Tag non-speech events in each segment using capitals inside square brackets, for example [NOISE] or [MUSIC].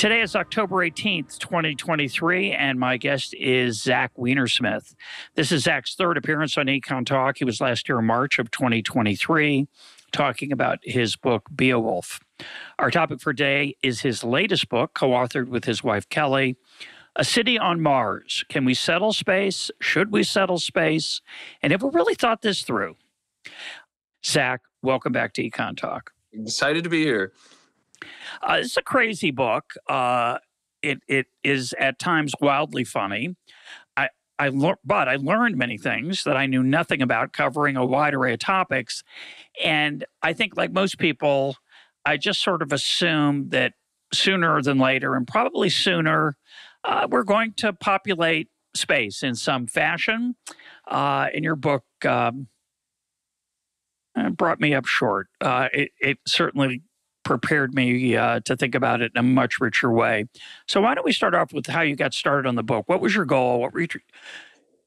Today is October 18th, 2023, and my guest is Zach Weinersmith. This is Zach's third appearance on Econ Talk. He was last year in March of 2023 talking about his book, Bea Wolf. Our topic for today is his latest book, co authored with his wife, Kelly. A City on Mars. Can we settle space? Should we settle space? And have we really thought this through? Zach, welcome back to Econ Talk. Excited to be here. Uh, it's a crazy book. Uh, it it is at times wildly funny. I I le- but I learned many things that I knew nothing about, covering a wide array of topics. And I think, like most people, I just sort of assumed that sooner than later, and probably sooner, uh, we're going to populate space in some fashion. Uh, in your book. Um, brought me up short. Uh, it, it certainly prepared me uh, to think about it in a much richer way. So why don't we start off with how you got started on the book? What was your goal? What were you,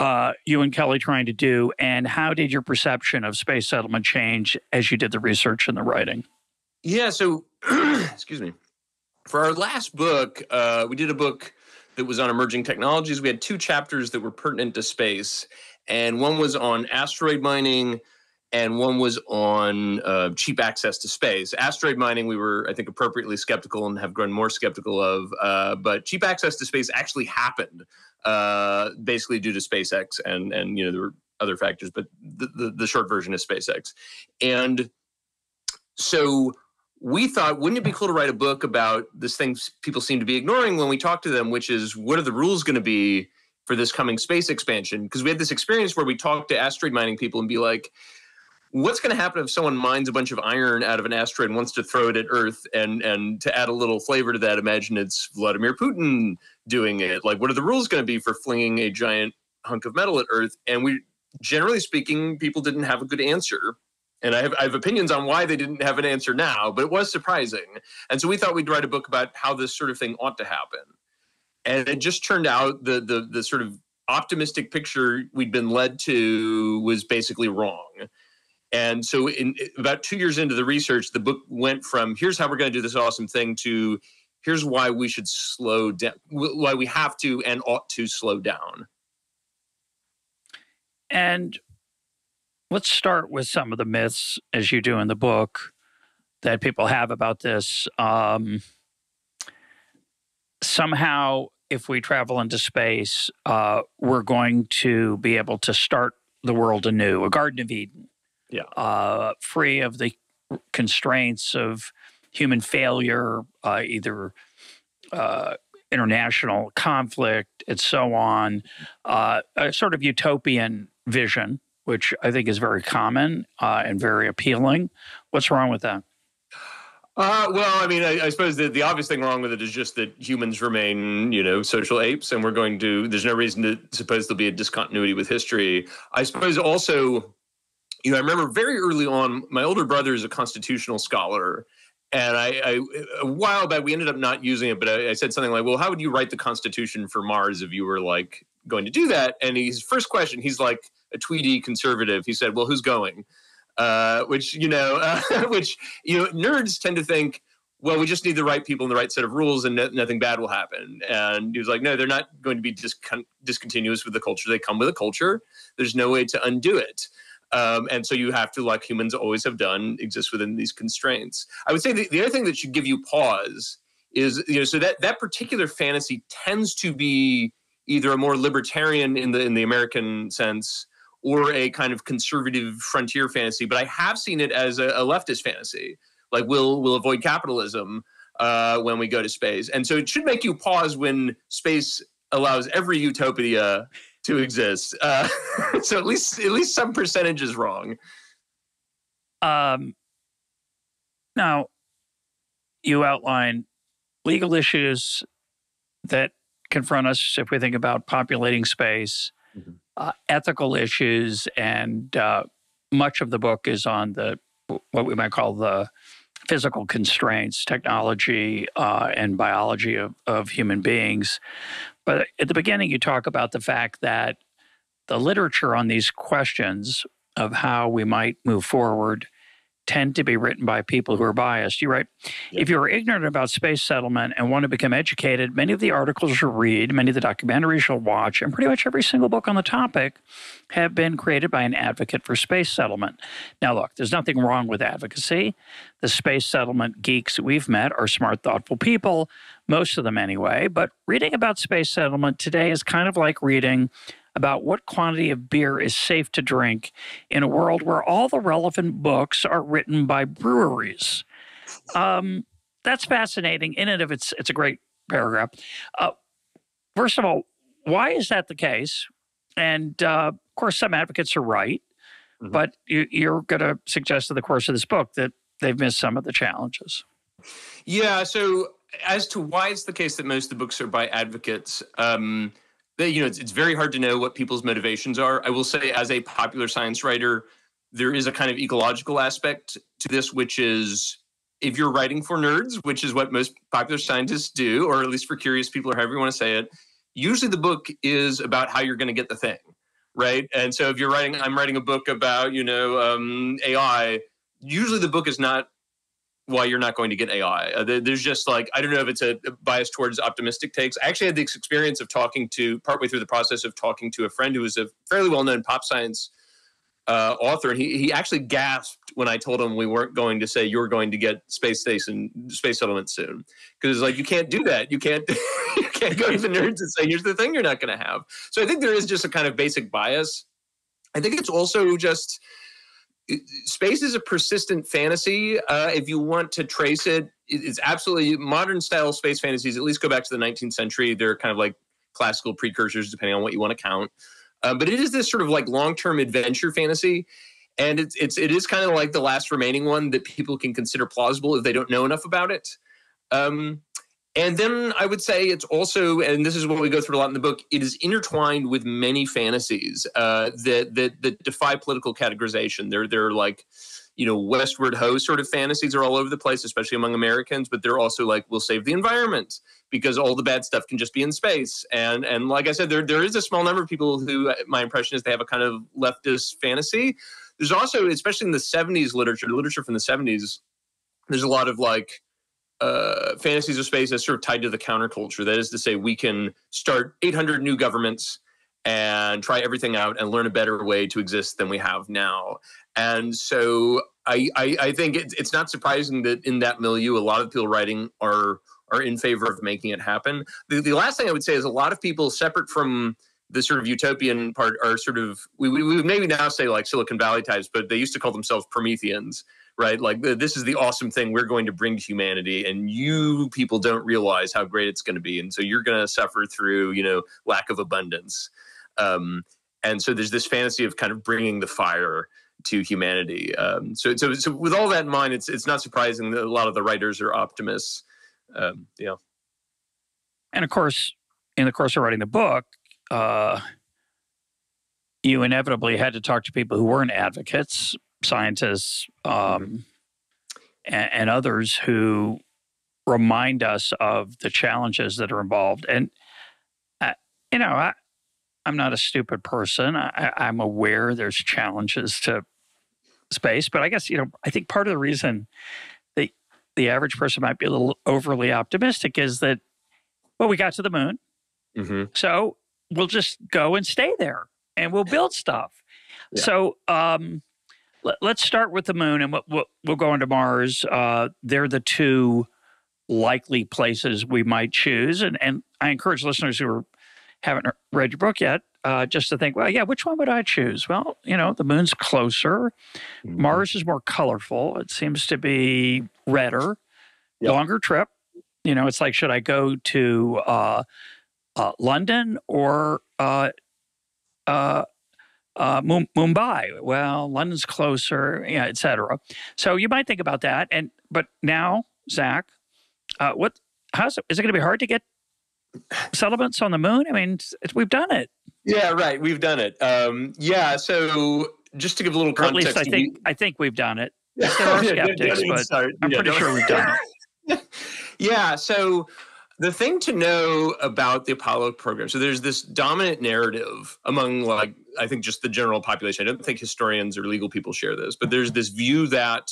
uh, you and Kelly trying to do, and how did your perception of space settlement change as you did the research and the writing? Yeah. So, [CLEARS THROAT] excuse me. For our last book, uh, we did a book that was on emerging technologies. We had two chapters that were pertinent to space, and one was on asteroid mining and one was on uh, cheap access to space. Asteroid mining, we were, I think, appropriately skeptical and have grown more skeptical of. Uh, but cheap access to space actually happened, uh, basically due to SpaceX, and and you know there were other factors, but the, the, the short version is SpaceX, and so we thought, wouldn't it be cool to write a book about this thing people seem to be ignoring when we talk to them, which is what are the rules going to be for this coming space expansion? Because we had this experience where we talked to asteroid mining people and be like what's going to happen if someone mines a bunch of iron out of an asteroid and wants to throw it at Earth? And and to add a little flavor to that, imagine it's Vladimir Putin doing it. Like, what are the rules going to be for flinging a giant hunk of metal at Earth? And we, generally speaking, people didn't have a good answer. And I have, I have opinions on why they didn't have an answer now, but it was surprising. And so we thought we'd write a book about how this sort of thing ought to happen. And it just turned out the the the sort of optimistic picture we'd been led to was basically wrong. And so, in about two years into the research, the book went from here's how we're going to do this awesome thing to here's why we should slow down, why we have to and ought to slow down. And let's start with some of the myths, as you do in the book, that people have about this. Um, somehow, if we travel into space, uh, we're going to be able to start the world anew, a Garden of Eden yeah. uh, free of the constraints of human failure, uh, either uh, international conflict, and so on. Uh, a sort of utopian vision, which I think is very common uh, and very appealing. What's wrong with that? Uh, well, I mean, I, I suppose the, the obvious thing wrong with it is just that humans remain, you know, social apes, and we're going to. There's no reason to suppose there'll be a discontinuity with history. I suppose also you know, I remember very early on, my older brother is a constitutional scholar. And I, I a while back, we ended up not using it, but I, I, said something like, well, how would you write the Constitution for Mars if you were like going to do that? And his first question, he's like a Tweedy conservative. He said, well, who's going? Uh, which, you know, uh, [LAUGHS] which, you know, nerds tend to think, well, we just need the right people and the right set of rules and no, nothing bad will happen. And he was like, no, they're not going to be discon- discontinuous with the culture. They come with a culture. There's no way to undo it. Um, and so you have to, like humans always have done, exist within these constraints. I would say the, the other thing that should give you pause is, you know, so that that particular fantasy tends to be either a more libertarian in the in the American sense or a kind of conservative frontier fantasy. But I have seen it as a, a leftist fantasy, like we'll we'll avoid capitalism uh, when we go to space, and so it should make you pause when space allows every utopia to exist. Uh, [LAUGHS] so at least at least some percentage is wrong. Um, now, you outline legal issues that confront us if we think about populating space, mm-hmm. uh, ethical issues, and uh, much of the book is on the what we might call the physical constraints, technology, uh, and biology of, of human beings. But at the beginning, you talk about the fact that the literature on these questions of how we might move forward tend to be written by people who are biased. You write, if you are ignorant about space settlement and want to become educated, many of the articles you'll read, many of the documentaries you'll watch, and pretty much every single book on the topic have been created by an advocate for space settlement. Now, look, there's nothing wrong with advocacy. The space settlement geeks we've met are smart, thoughtful people, most of them anyway. But reading about space settlement today is kind of like reading about what quantity of beer is safe to drink in a world where all the relevant books are written by breweries. Um, that's fascinating. In and of it's it's a great paragraph. Uh, first of all, why is that the case? And uh, of course, some advocates are right, mm-hmm. but you, you're going to suggest in the course of this book that they've missed some of the challenges. Yeah. So, as to why it's the case that most of the books are by advocates, um, you know, it's, it's very hard to know what people's motivations are. I will say, as a popular science writer, there is a kind of ecological aspect to this, which is if you're writing for nerds, which is what most popular scientists do, or at least for curious people, or however you want to say it, usually the book is about how you're going to get the thing, right? And so if you're writing, I'm writing a book about, you know, um, AI, usually the book is not why you're not going to get AI. Uh, there's just like I don't know if it's a bias towards optimistic takes. I actually had this experience of talking to partway through the process of talking to a friend who was a fairly well-known pop science uh, author, and he he actually gasped when I told him we weren't going to say you're going to get space station space settlement soon because it's like you can't do that. You can't [LAUGHS] you can't go to the nerds and say here's the thing you're not going to have. So I think there is just a kind of basic bias. I think it's also just space is a persistent fantasy. Uh, if you want to trace it, it's absolutely modern style space fantasies. At least go back to the 19th century. They're kind of like classical precursors, depending on what you want to count. Uh, but it is this sort of like long term adventure fantasy. And it's it's it is kind of like the last remaining one that people can consider plausible if they don't know enough about it. Um, and then I would say it's also, and this is what we go through a lot in the book, it is intertwined with many fantasies uh, that, that that defy political categorization. They're they're like, you know, westward ho sort of fantasies are all over the place, especially among Americans. But they're also like, we'll save the environment because all the bad stuff can just be in space. And and like I said, there there is a small number of people who, my impression is, they have a kind of leftist fantasy. There's also, especially in the '70s literature, literature from the '70s, there's a lot of like uh, fantasies of space as sort of tied to the counterculture. That is to say, we can start 800 new governments and try everything out and learn a better way to exist than we have now. And so I, I, I think it's, it's not surprising that in that milieu, a lot of people writing are are in favor of making it happen. The, the last thing I would say is a lot of people, separate from the sort of utopian part, are sort of we, we would maybe now say like Silicon Valley types, but they used to call themselves Prometheans right? Like this is the awesome thing we're going to bring to humanity, and you people don't realize how great it's going to be, and so you're going to suffer through, you know, lack of abundance. Um, and so there's this fantasy of kind of bringing the fire to humanity. Um, so, so, so with all that in mind, it's it's not surprising that a lot of the writers are optimists. Um, yeah. And of course, in the course of writing the book, uh, you inevitably had to talk to people who weren't advocates, scientists um, mm-hmm. and, and, others who remind us of the challenges that are involved. And, uh, you know, I, I'm not a stupid person. I, I'm aware there's challenges to space, but I guess, you know, I think part of the reason the, the average person might be a little overly optimistic is that, well, we got to the moon. Mm-hmm. So we'll just go and stay there and we'll build stuff. Yeah. So, um, let, us start with the moon and we'll, we'll go into Mars. Uh, they're the two likely places we might choose. And, and I encourage listeners who are, haven't read your book yet uh, just to think, well, yeah, which one would I choose? Well, you know, the moon's closer. Mm-hmm. Mars is more colorful. It seems to be redder, yep. longer trip. You know, it's like, should I go to uh, uh London or uh, Mumbai. Well, London's closer, yeah, et cetera. So you might think about that. And but now, Zach, uh, what? How's it? Is it going to be hard to get settlements on the moon? I mean, we've done it. Yeah, right. We've done it. Um, yeah. So just to give a little context, or at least I think we, I think we've done it. [LAUGHS] There are skeptics, but I'm yeah, pretty sure we've done it. [LAUGHS] yeah. So the thing to know about the Apollo program, so there's this dominant narrative among like I think just the general population. I don't think historians or legal people share this, but there's this view that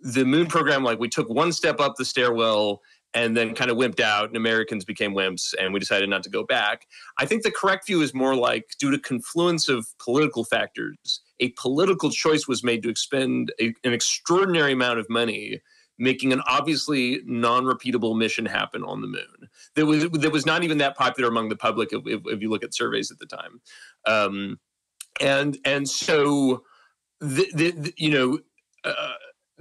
the moon program, like we took one step up the stairwell and then kind of wimped out, and Americans became wimps, and we decided not to go back. I think the correct view is more like due to confluence of political factors, a political choice was made to expend a, an extraordinary amount of money making an obviously non-repeatable mission happen on the moon. That was that was not even that popular among the public if, if, you look at surveys at the time, um, and and so the, the, the you know. Uh,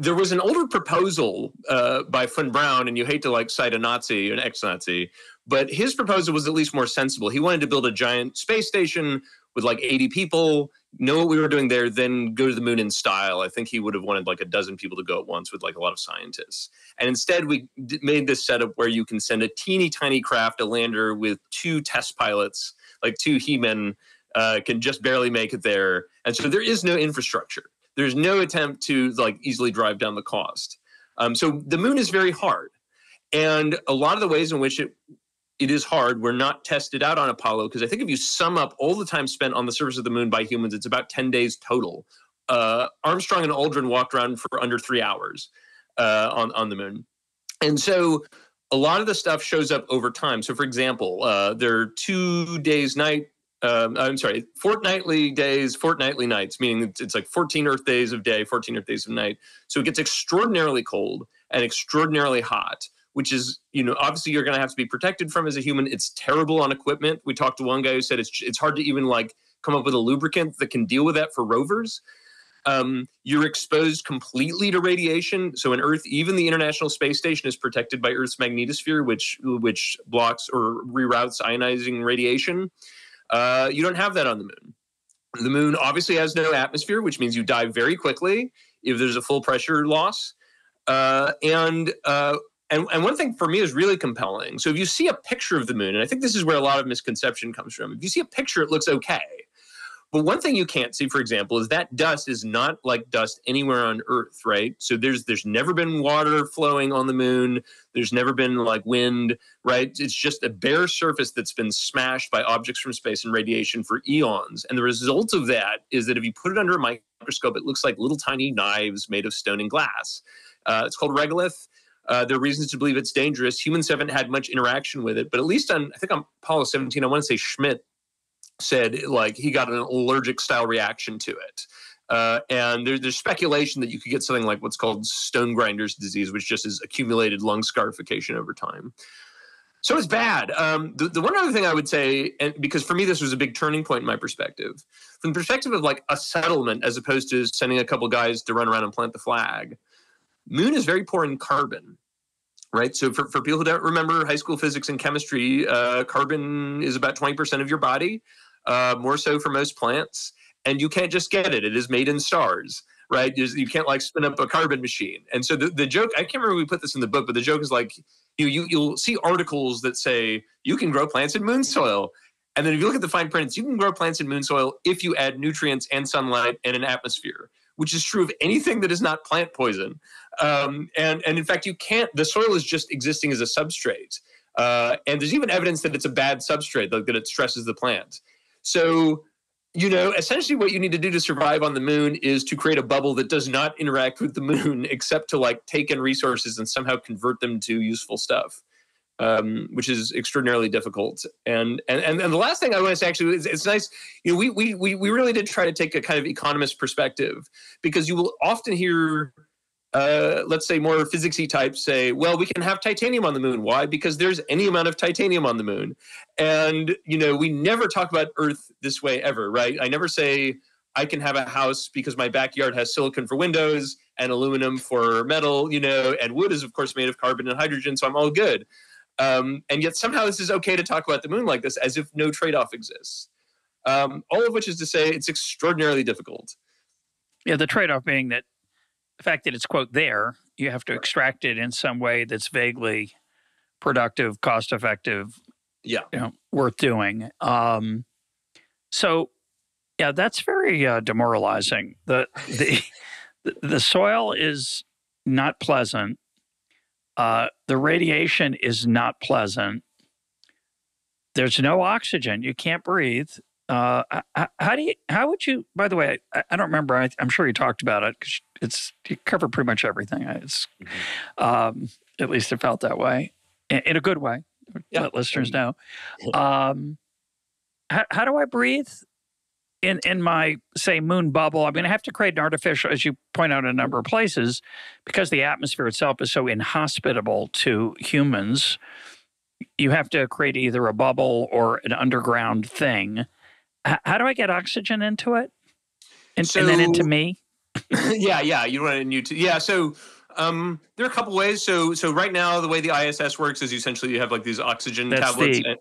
there was an older proposal uh, by von Braun, and you hate to like cite a Nazi, an ex-Nazi, but his proposal was at least more sensible. He wanted to build a giant space station with like 80 people, know what we were doing there, then go to the moon in style. I think he would have wanted like a dozen people to go at once with like a lot of scientists. And instead, we d- made this setup where you can send a teeny tiny craft, a lander with two test pilots, like two He-Men, uh, can just barely make it there. And so there is no infrastructure. There's no attempt to like easily drive down the cost. Um, so the moon is very hard. And a lot of the ways in which it it is hard. We're not tested out on Apollo because I think if you sum up all the time spent on the surface of the moon by humans, it's about 10 days total. Uh, Armstrong and Aldrin walked around for under three hours uh, on, on the moon. And so a lot of the stuff shows up over time. So, for example, uh, there are two days night. Um, I'm sorry, fortnightly days, fortnightly nights, meaning it's, it's like 14 Earth days of day, 14 Earth days of night. So it gets extraordinarily cold and extraordinarily hot which is you know obviously you're going to have to be protected from as a human. It's terrible on equipment. We talked to one guy who said it's it's hard to even like come up with a lubricant that can deal with that for rovers. Um, you're exposed completely to radiation. So in earth even the international space station is protected by earth's magnetosphere which which blocks or reroutes ionizing radiation. Uh, you don't have that on the moon. The moon obviously has no atmosphere which means you die very quickly if there's a full pressure loss. Uh, and uh, and, and one thing for me is really compelling. So if you see a picture of the moon, and I think this is where a lot of misconception comes from, if you see a picture, it looks okay. But one thing you can't see, for example, is that dust is not like dust anywhere on Earth, right? So there's there's never been water flowing on the moon. There's never been like wind, right? It's just a bare surface that's been smashed by objects from space and radiation for eons. And the result of that is that if you put it under a microscope, it looks like little tiny knives made of stone and glass. Uh, it's called regolith. Uh, there are reasons to believe it's dangerous. Humans haven't had much interaction with it, but at least on, I think on Apollo 17, I want to say Schmitt said like he got an allergic style reaction to it. Uh, and there, there's speculation that you could get something like what's called stone grinders disease, which just is accumulated lung scarification over time. So it's bad. Um, the, the one other thing I would say, and because for me this was a big turning point in my perspective, from the perspective of like a settlement as opposed to sending a couple guys to run around and plant the flag, Moon is very poor in carbon, right? So for, for people who don't remember high school physics and chemistry, uh, carbon is about 20% of your body, uh, more so for most plants. And you can't just get it. It is made in stars, right? You can't like spin up a carbon machine. And so the, the joke, I can't remember we put this in the book, but the joke is like, you, you, you'll see articles that say you can grow plants in moon soil. And then if you look at the fine print, you can grow plants in moon soil if you add nutrients and sunlight and an atmosphere which is true of anything that is not plant poison. Um, and, and in fact, you can't, the soil is just existing as a substrate. Uh, and there's even evidence that it's a bad substrate, that it stresses the plant. So, you know, essentially what you need to do to survive on the moon is to create a bubble that does not interact with the moon [LAUGHS] except to like take in resources and somehow convert them to useful stuff um, which is extraordinarily difficult. And, and and and the last thing I want to say actually is it's nice. You know, we we we we really did try to take a kind of economist perspective because you will often hear. Uh, let's say more physicsy types say, well, we can have titanium on the moon. Why? Because there's any amount of titanium on the moon. And, you know, we never talk about Earth this way ever, right? I never say, I can have a house because my backyard has silicon for windows and aluminum for metal, you know, and wood is, of course, made of carbon and hydrogen. So I'm all good. Um, and yet somehow this is okay to talk about the moon like this as if no trade off exists. Um, all of which is to say it's extraordinarily difficult. Yeah, the trade off being that the fact that it's, quote, there, you have to extract it in some way that's vaguely productive, cost effective, yeah, you know, worth doing. Um, so, yeah, that's very uh, demoralizing. The, [LAUGHS] the, the soil is not pleasant. Uh, the radiation is not pleasant. There's no oxygen. You can't breathe. Uh, how do you? How would you? By the way, I, I don't remember. I, am sure you talked about it because it's you cover pretty much everything. It's mm-hmm. um, at least it felt that way, in, in a good way. Yeah. Let listeners know. Um, how, how do I breathe in in my say moon bubble? I'm going to have to create an artificial, as you point out, a number of places because the atmosphere itself is so inhospitable to humans. You have to create either a bubble or an underground thing how do I get oxygen into it? And, so, and then into me? [LAUGHS] yeah, yeah. You run it in YouTube. Yeah. So um, there are a couple ways. So so right now the way the ISS works is essentially you have like these oxygen That's tablets. The-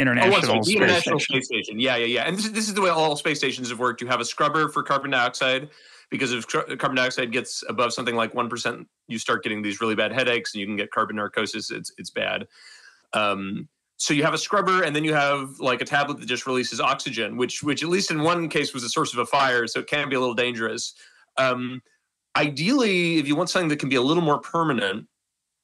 International, oh, the International Space Station. Yeah, yeah, yeah. And this is, this is the way all space stations have worked. You have a scrubber for carbon dioxide because if carbon dioxide gets above something like 1%, you start getting these really bad headaches and you can get carbon narcosis. It's, it's bad. Um, so you have a scrubber and then you have like a tablet that just releases oxygen which which at least in one case was a source of a fire so it can be a little dangerous. Um, ideally if you want something that can be a little more permanent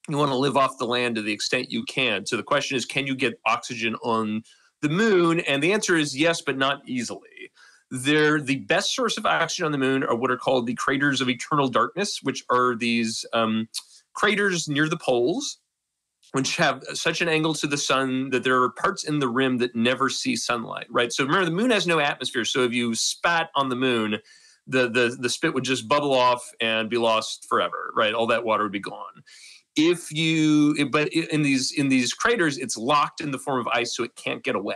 you want to live off the land to the extent you can. So the question is can you get oxygen on the moon? And the answer is yes but not easily. They're the best source of oxygen on the moon are what are called the craters of eternal darkness which are these um, craters near the poles which have such an angle to the sun that there are parts in the rim that never see sunlight, right? So remember, the moon has no atmosphere. So if you spat on the moon, the the the spit would just bubble off and be lost forever, right? All that water would be gone. If you, but in these in these craters, it's locked in the form of ice, so it can't get away.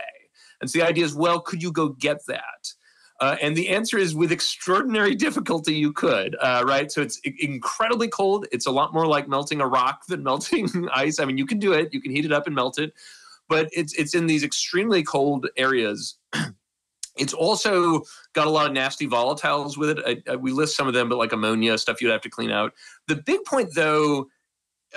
And so the idea is, well, could you go get that? Uh, and the answer is with extraordinary difficulty, you could, uh, right? So it's incredibly cold. It's a lot more like melting a rock than [LAUGHS] melting ice. I mean, you can do it, you can heat it up and melt it, but it's, it's in these extremely cold areas. [CLEARS THROAT] it's also got a lot of nasty volatiles with it. I, I, we list some of them, but like ammonia, stuff you'd have to clean out. The big point, though,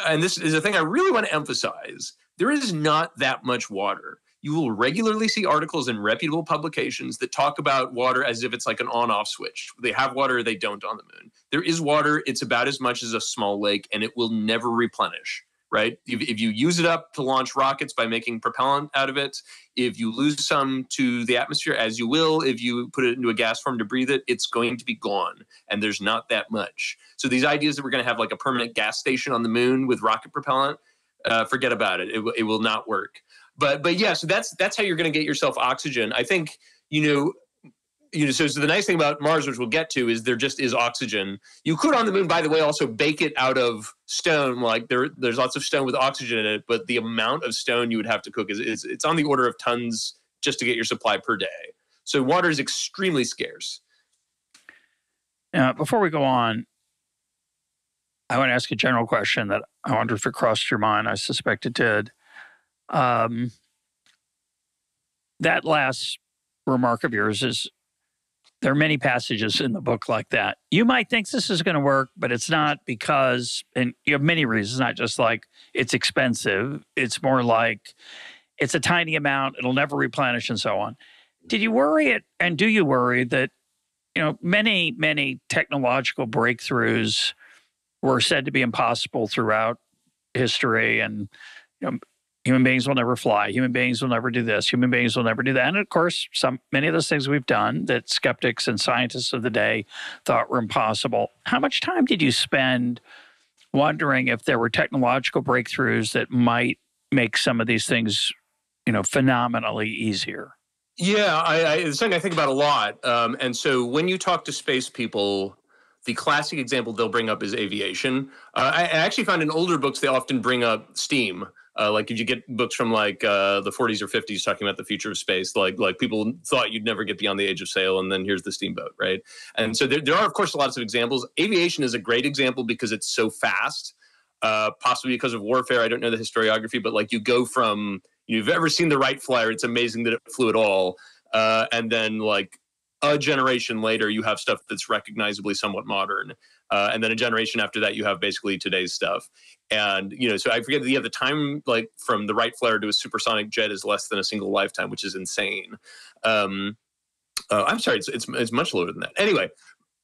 and this is a thing I really want to emphasize there is not that much water you will regularly see articles in reputable publications that talk about water as if it's like an on off switch. They have water, they don't on the moon. There is water, it's about as much as a small lake, and it will never replenish. Right? If, if you use it up to launch rockets by making propellant out of it, if you lose some to the atmosphere, as you will, if you put it into a gas form to breathe it, it's going to be gone. And there's not that much. So these ideas that we're going to have like a permanent gas station on the moon with rocket propellant, uh, forget about it. It, it will not work but but yeah so that's that's how you're going to get yourself oxygen. I think you know you know so, so the nice thing about mars which we'll get to is there just is oxygen. You could on the moon by the way also bake it out of stone like there there's lots of stone with oxygen in it but the amount of stone you would have to cook is, is it's on the order of tons just to get your supply per day. So water is extremely scarce. Now before we go on i want to ask a general question that i wonder if it crossed your mind. I suspect it did um, that last remark of yours is there are many passages in the book like that. You might think this is going to work, but it's not because, and you have many reasons, not just like it's expensive. It's more like it's a tiny amount, it'll never replenish, and so on. Did you worry it, and do you worry that, you know, many, many technological breakthroughs were said to be impossible throughout history and you know, human beings will never fly. Human beings will never do this. Human beings will never do that. And of course some many of those things we've done that skeptics and scientists of the day thought were impossible. How much time did you spend wondering if there were technological breakthroughs that might make some of these things you know phenomenally easier? Yeah I, I it's something i think about a lot. Um, and so when you talk to space people the classic example they'll bring up is aviation. Uh, I, I, actually found in older books they often bring up steam. Uh, like if you get books from like uh, the 40s or 50s talking about the future of space, like like people thought you'd never get beyond the age of sail, and then here's the steamboat, right? And so there, there are of course lots of examples. Aviation is a great example because it's so fast, uh, possibly because of warfare. I don't know the historiography, but like you go from you've ever seen the Wright flyer, it's amazing that it flew at all, uh, and then like a generation later, you have stuff that's recognizably somewhat modern. Uh, and then a generation after that, you have basically today's stuff. And you know, so I forget the the time like from the Wright flyer to a supersonic jet is less than a single lifetime, which is insane. Um, uh, I'm sorry, it's, it's it's much lower than that. Anyway,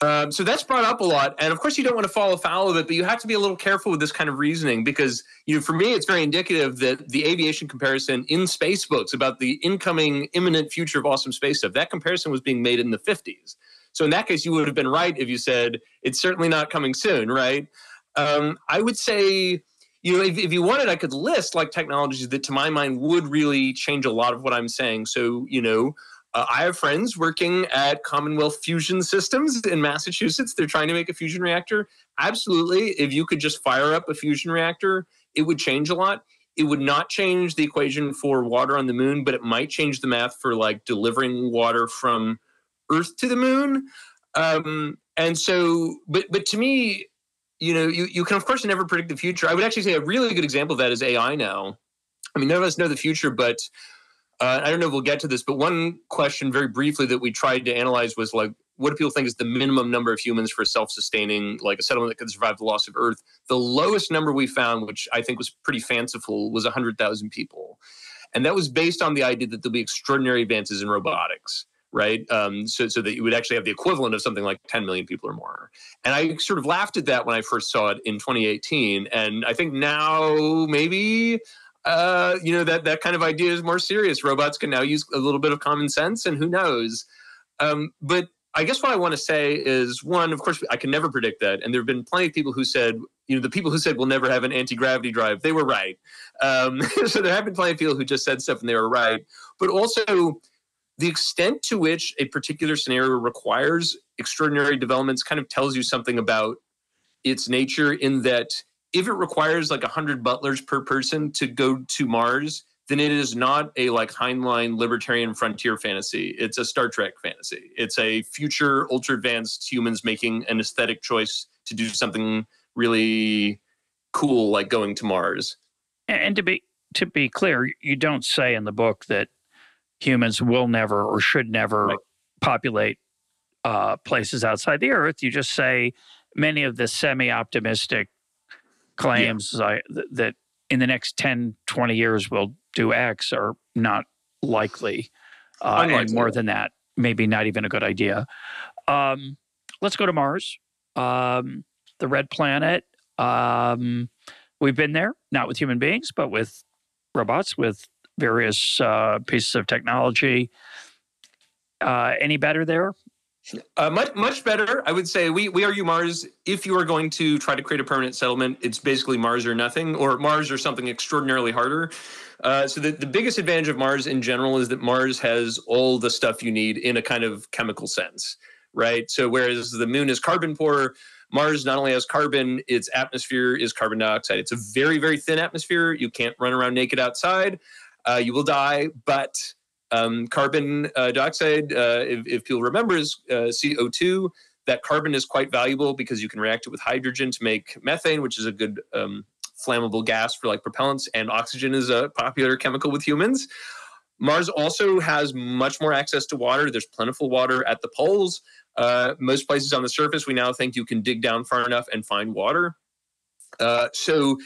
Um, so that's brought up a lot, and of course you don't want to fall afoul of it, but you have to be a little careful with this kind of reasoning because you know, for me, it's very indicative that the aviation comparison in space books about the incoming imminent future of awesome space stuff that comparison was being made in the 50s. So in that case, you would have been right if you said it's certainly not coming soon, right? Um, I would say you know, if, if you wanted, I could list like technologies that to my mind would really change a lot of what I'm saying. So, you know, uh, I have friends working at Commonwealth Fusion Systems in Massachusetts. They're trying to make a fusion reactor. Absolutely. If you could just fire up a fusion reactor, it would change a lot. It would not change the equation for water on the moon, but it might change the math for like delivering water from Earth to the moon. Um, and so, but but to me, you know, you, you can of course never predict the future. I would actually say a really good example of that is AI now. I mean, none of us know the future, but uh, I don't know if we'll get to this, but one question very briefly that we tried to analyze was like, what do people think is the minimum number of humans for self-sustaining, like a settlement that could survive the loss of Earth? The lowest number we found, which I think was pretty fanciful, was 100,000 people. And that was based on the idea that there'll be extraordinary advances in robotics right? Um, so, so that you would actually have the equivalent of something like 10 million people or more. And I sort of laughed at that when I first saw it in 2018. And I think now maybe, uh, you know, that, that kind of idea is more serious. Robots can now use a little bit of common sense and who knows. Um, but I guess what I want to say is one, of course, I can never predict that. And there have been plenty of people who said, you know, the people who said we'll never have an anti gravity drive, they were right. Um, [LAUGHS] so there have been plenty of people who just said stuff and they were right. But also, the extent to which a particular scenario requires extraordinary developments kind of tells you something about its nature in that if it requires like 100 butlers per person to go to mars then it is not a like heinlein libertarian frontier fantasy it's a star trek fantasy it's a future ultra advanced humans making an aesthetic choice to do something really cool like going to mars and to be to be clear you don't say in the book that humans will never or should never right. populate uh, places outside the Earth. You just say many of the semi optimistic claims yeah. I, th- that in the next 10, 20 years we'll do X are not likely. Uh, and more than that, maybe not even a good idea. Um, let's go to Mars, um, the red planet. Um, we've been there, not with human beings, but with robots, with various uh, pieces of technology. Uh, any better there? Uh, much much better. I would say we we argue Mars. If you are going to try to create a permanent settlement, it's basically Mars or nothing, or Mars or something extraordinarily harder. Uh, so the, the biggest advantage of Mars in general is that Mars has all the stuff you need in a kind of chemical sense, right? So whereas the Moon is carbon poor, Mars not only has carbon, its atmosphere is carbon dioxide. It's a very very thin atmosphere. You can't run around naked outside uh, you will die. But um, carbon uh, dioxide, uh, if, if, people remember, is uh, CO2. That carbon is quite valuable because you can react it with hydrogen to make methane, which is a good um, flammable gas for like propellants, and oxygen is a popular chemical with humans. Mars also has much more access to water. There's plentiful water at the poles. Uh, most places on the surface, we now think you can dig down far enough and find water. Uh, so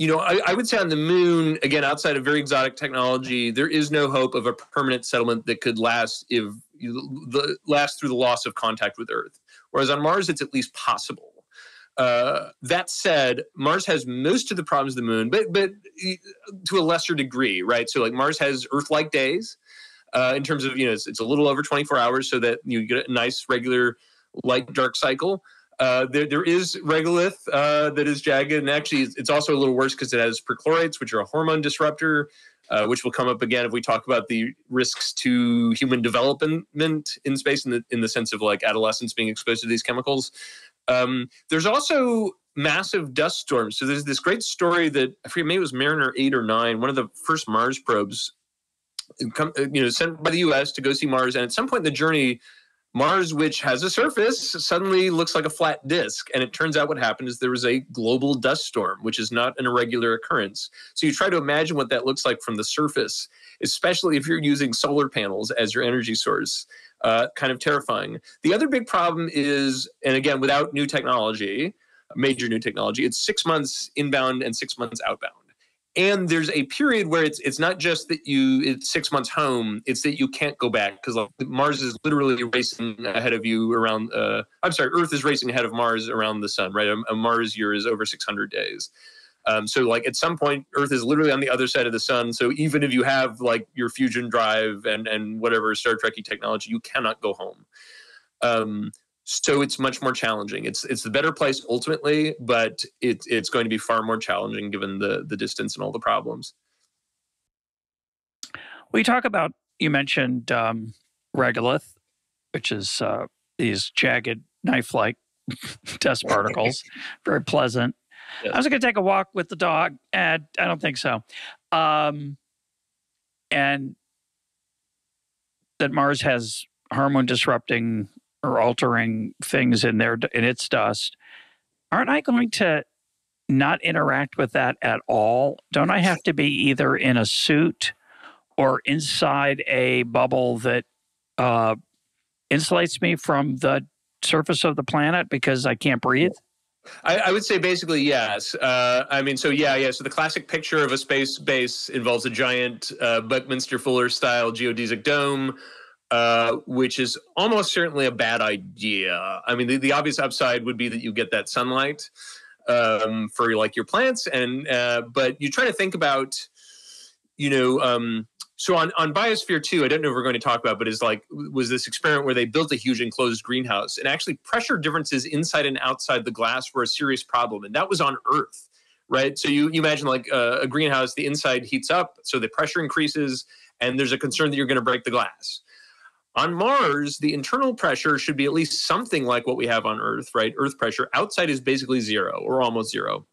you know, I, I, would say on the moon, again, outside of very exotic technology, there is no hope of a permanent settlement that could last if the, last through the loss of contact with Earth. Whereas on Mars, it's at least possible. Uh, that said, Mars has most of the problems of the moon, but but to a lesser degree, right? So like Mars has Earth-like days. Uh, in terms of you know, it's, it's a little over 24 hours, so that you get a nice regular light dark cycle. Uh, there, there is regolith uh, that is jagged, and actually, it's also a little worse because it has perchlorates, which are a hormone disruptor, uh, which will come up again if we talk about the risks to human development in space, in the in the sense of like adolescents being exposed to these chemicals. Um, there's also massive dust storms. So there's this great story that I forget, maybe it was Mariner eight or nine, one of the first Mars probes, come, you know, sent by the U.S. to go see Mars, and at some point in the journey Mars, which has a surface, suddenly looks like a flat disk. And it turns out what happened is there was a global dust storm, which is not an irregular occurrence. So you try to imagine what that looks like from the surface, especially if you're using solar panels as your energy source. Uh, kind of terrifying. The other big problem is, and again, without new technology, major new technology, it's six months inbound and six months outbound. And there's a period where it's it's not just that you it's six months home it's that you can't go back because like, mars is literally racing ahead of you around uh, i'm sorry earth is racing ahead of mars around the sun right? A, a mars year is over 600 days. Um, so like at some point earth is literally on the other side of the sun so even if you have like your fusion drive and and whatever star trekky technology you cannot go home. Um, so it's much more challenging. It's it's the better place ultimately, but it's it's going to be far more challenging given the the distance and all the problems. We talk about you mentioned um, regolith, which is uh, these jagged knife-like [LAUGHS] dust particles, very pleasant. Yes. I was going to take a walk with the dog, and I don't think so. Um, and that Mars has hormone disrupting or altering things in there in its dust, aren't I going to not interact with that at all? Don't I have to be either in a suit or inside a bubble that uh, insulates me from the surface of the planet because I can't breathe? I, I, would say basically yes. Uh, I mean, so yeah, yeah. So the classic picture of a space base involves a giant uh, Buckminster Fuller style geodesic dome uh, which is almost certainly a bad idea. I mean, the, the obvious upside would be that you get that sunlight um, for like your plants, and uh, but you try to think about, you know, um, so on on Biosphere two, I don't know if we're going to talk about, but is like was this experiment where they built a huge enclosed greenhouse, and actually pressure differences inside and outside the glass were a serious problem, and that was on Earth. Right, so you, you imagine like a, a greenhouse, the inside heats up, so the pressure increases, and there's a concern that you're going to break the glass on Mars, the internal pressure should be at least something like what we have on Earth, right? Earth pressure. Outside is basically zero or almost zero.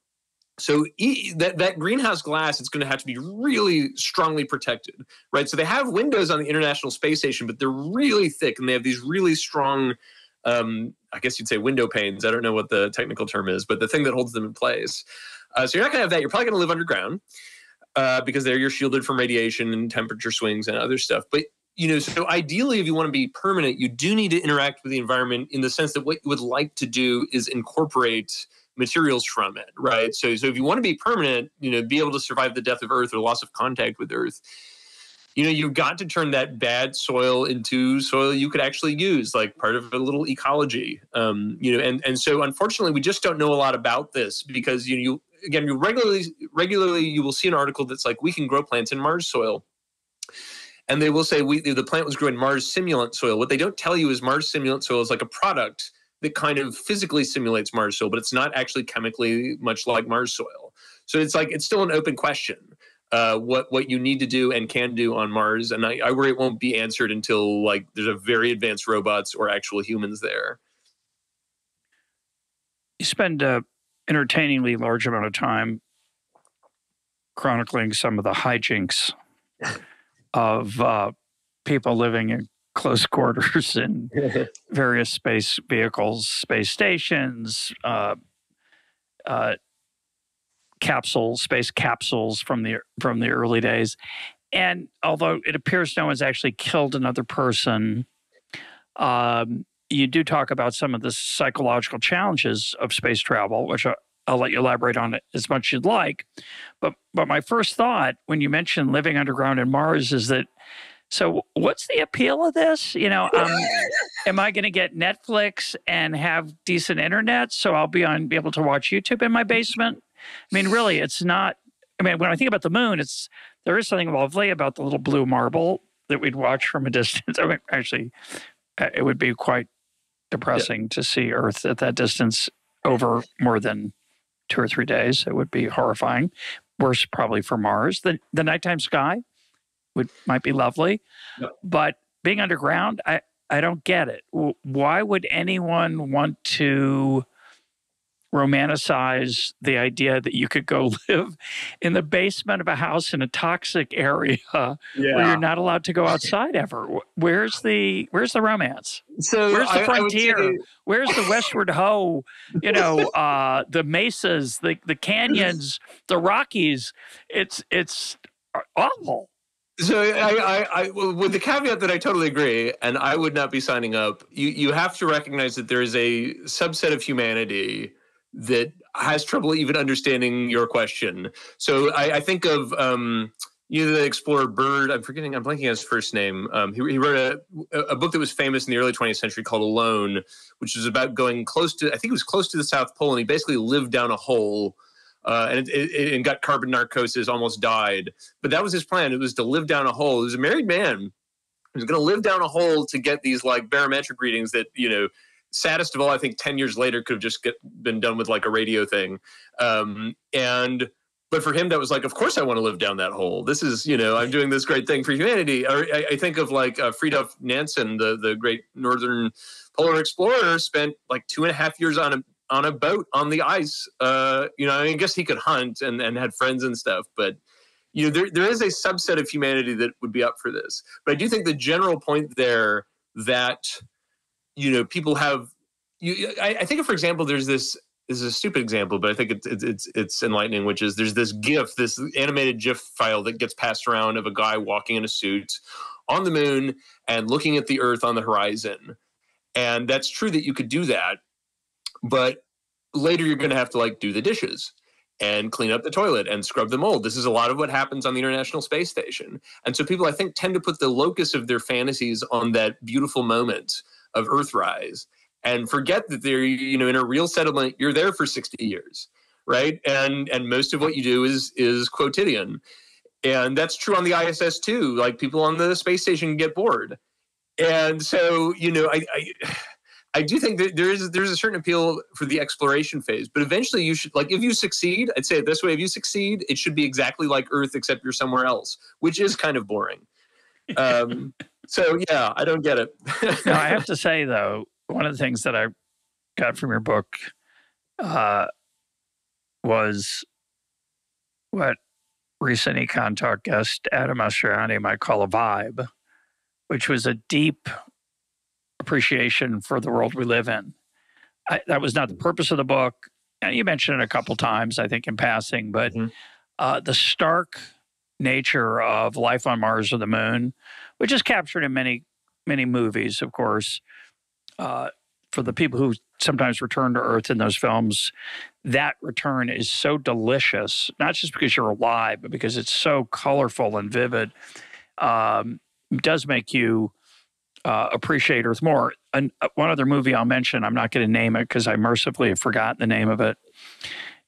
So e- that, that greenhouse glass is going to have to be really strongly protected, right? So they have windows on the International Space Station, but they're really thick and they have these really strong, um, I guess you'd say window panes. I don't know what the technical term is, but the thing that holds them in place. Uh, so you're not going to have that. You're probably going to live underground. Uh, because there you're shielded from radiation and temperature swings and other stuff. But you know, so ideally, if you want to be permanent, you do need to interact with the environment in the sense that what you would like to do is incorporate materials from it, right? So, so if you want to be permanent, you know, be able to survive the death of Earth or loss of contact with Earth, you know, you've got to turn that bad soil into soil you could actually use, like part of a little ecology. Um, you know, and and so unfortunately, we just don't know a lot about this because you know, you again, you regularly regularly you will see an article that's like we can grow plants in Mars soil and they will say we the plant was grown in Mars simulant soil. What they don't tell you is Mars simulant soil is like a product that kind of physically simulates Mars soil, but it's not actually chemically much like Mars soil. So it's like it's still an open question. Uh, what what you need to do and can do on Mars, and I, I worry it won't be answered until like there's a very advanced robots or actual humans there. You spend a entertainingly large amount of time chronicling some of the hijinks [LAUGHS] of uh, people living in close [LAUGHS] quarters in [LAUGHS] various space vehicles, space stations, uh, uh, capsules, space capsules from the from the early days. And although it appears no one's actually killed another person, um, you do talk about some of the psychological challenges of space travel, which I'll let you elaborate on it as much as you'd like. But but my first thought when you mentioned living underground in Mars is that so what's the appeal of this? You know, um, [LAUGHS] am I going to get Netflix and have decent internet so I'll be on be able to watch YouTube in my basement? I mean, really, it's not. I mean, when I think about the moon, it's there is something lovely about the little blue marble that we'd watch from a [LAUGHS] distance. I mean, actually, uh, it would be quite depressing yeah. to see Earth at that distance over more than two or three days. It would be horrifying. Worse, probably for Mars. The the nighttime sky would might be lovely, but being underground, I I don't get it. Why would anyone want to? Romanticize the idea that you could go [LAUGHS] live in the basement of a house in a toxic area yeah. where you're not allowed to go outside ever. Where's the where's the romance? So where's the I, frontier? I say... Where's the westward [LAUGHS] ho? You know, uh, the mesas, the the canyons, the Rockies. It's it's awful. So I, I, I, with the caveat that I totally agree, and I would not be signing up. You, you have to recognize that there is a subset of humanity that has trouble even understanding your question. So I, I think of um, you know, the explorer Byrd. I'm forgetting. I'm blanking on his first name. Um, he, he, wrote a, a book that was famous in the early 20th century called Alone, which was about going close to. I think it was close to the South Pole, and he basically lived down a hole. Uh, and, it, it, and got carbon narcosis, almost died. But that was his plan. It was to live down a hole. He was a married man. He was going to live down a hole to get these like barometric readings that you know saddest of all, I think 10 years later could have just get, been done with like a radio thing. Um, and, but for him, that was like, of course I want to live down that hole. This is, you know, I'm doing this great thing for humanity. I, I think of like uh, Fridtjof Nansen, the, the great Northern polar explorer, spent like two and a half years on a, on a boat on the ice. Uh, you know, I, mean, I guess he could hunt and, and had friends and stuff, but you know, there, there is a subset of humanity that would be up for this. But I do think the general point there that you know people have you I, I, think for example there's this, this is a stupid example but i think it's, it's it's enlightening which is there's this gif this animated gif file that gets passed around of a guy walking in a suit on the moon and looking at the earth on the horizon and that's true that you could do that but later you're going to have to like do the dishes and clean up the toilet and scrub the mold. This is a lot of what happens on the International Space Station. And so people, I think, tend to put the locus of their fantasies on that beautiful moment of Earthrise and forget that they're you know in a real settlement you're there for 60 years right? And and most of what you do is is quotidian. And that's true on the iss too like people on the space station get bored. And so you know i i, I do think that there is there's a certain appeal for the exploration phase but eventually you should like if you succeed i'd say it this way if you succeed it should be exactly like earth except you're somewhere else which is kind of boring. Um [LAUGHS] so yeah, I don't get it. no, I have [LAUGHS] to say though, one of the things that I got from your book uh, was what recent EconTalk guest Adam Mastroianni might call a vibe, which was a deep appreciation for the world we live in. I, that was not the purpose of the book. And you mentioned it a couple times, I think, in passing, but mm-hmm. uh, the stark nature of life on Mars or the moon, which is captured in many, many movies, of course. Uh, for the people who sometimes return to Earth in those films, that return is so delicious, not just because you're alive, but because it's so colorful and vivid. Um, does make you uh, appreciate Earth more. And uh, one other movie I'll mention, I'm not going to name it because I mercifully have forgotten the name of it.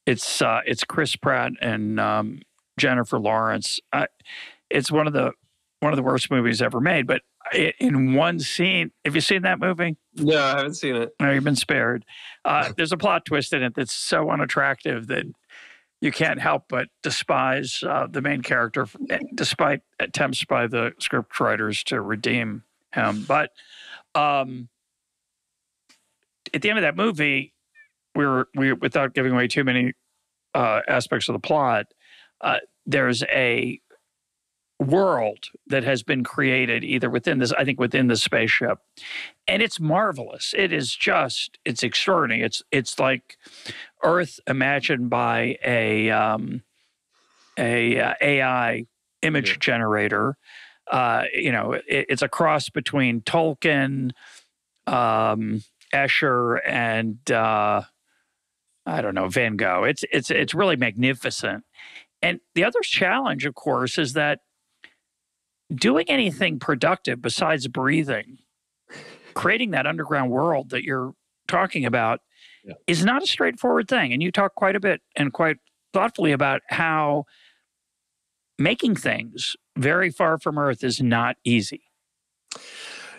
It's uh, it's Chris Pratt and um, Jennifer Lawrence. it's one of the one of the worst movies ever made, but in one scene, have you seen that movie? No, I haven't seen it. No, you've been spared. Uh, there's a plot twist in it that's so unattractive that you can't help but despise uh, the main character, despite attempts by the script writers to redeem him. But um, at the end of that movie, we were we without giving away too many uh, aspects of the plot. Uh, there's a world that has been created either within this, I think within the spaceship. And it's marvelous. It is just, it's extraordinary. It's it's like Earth imagined by a um, a uh, AI image yeah. generator. Uh, you know, it, it's a cross between Tolkien, um, Escher, and uh, I don't know Van Gogh. It's it's it's really magnificent. And the other challenge, of course, is that doing anything productive besides breathing, creating that underground world that you're talking about yeah. is not a straightforward thing. And you talk quite a bit and quite thoughtfully about how making things very far from Earth is not easy.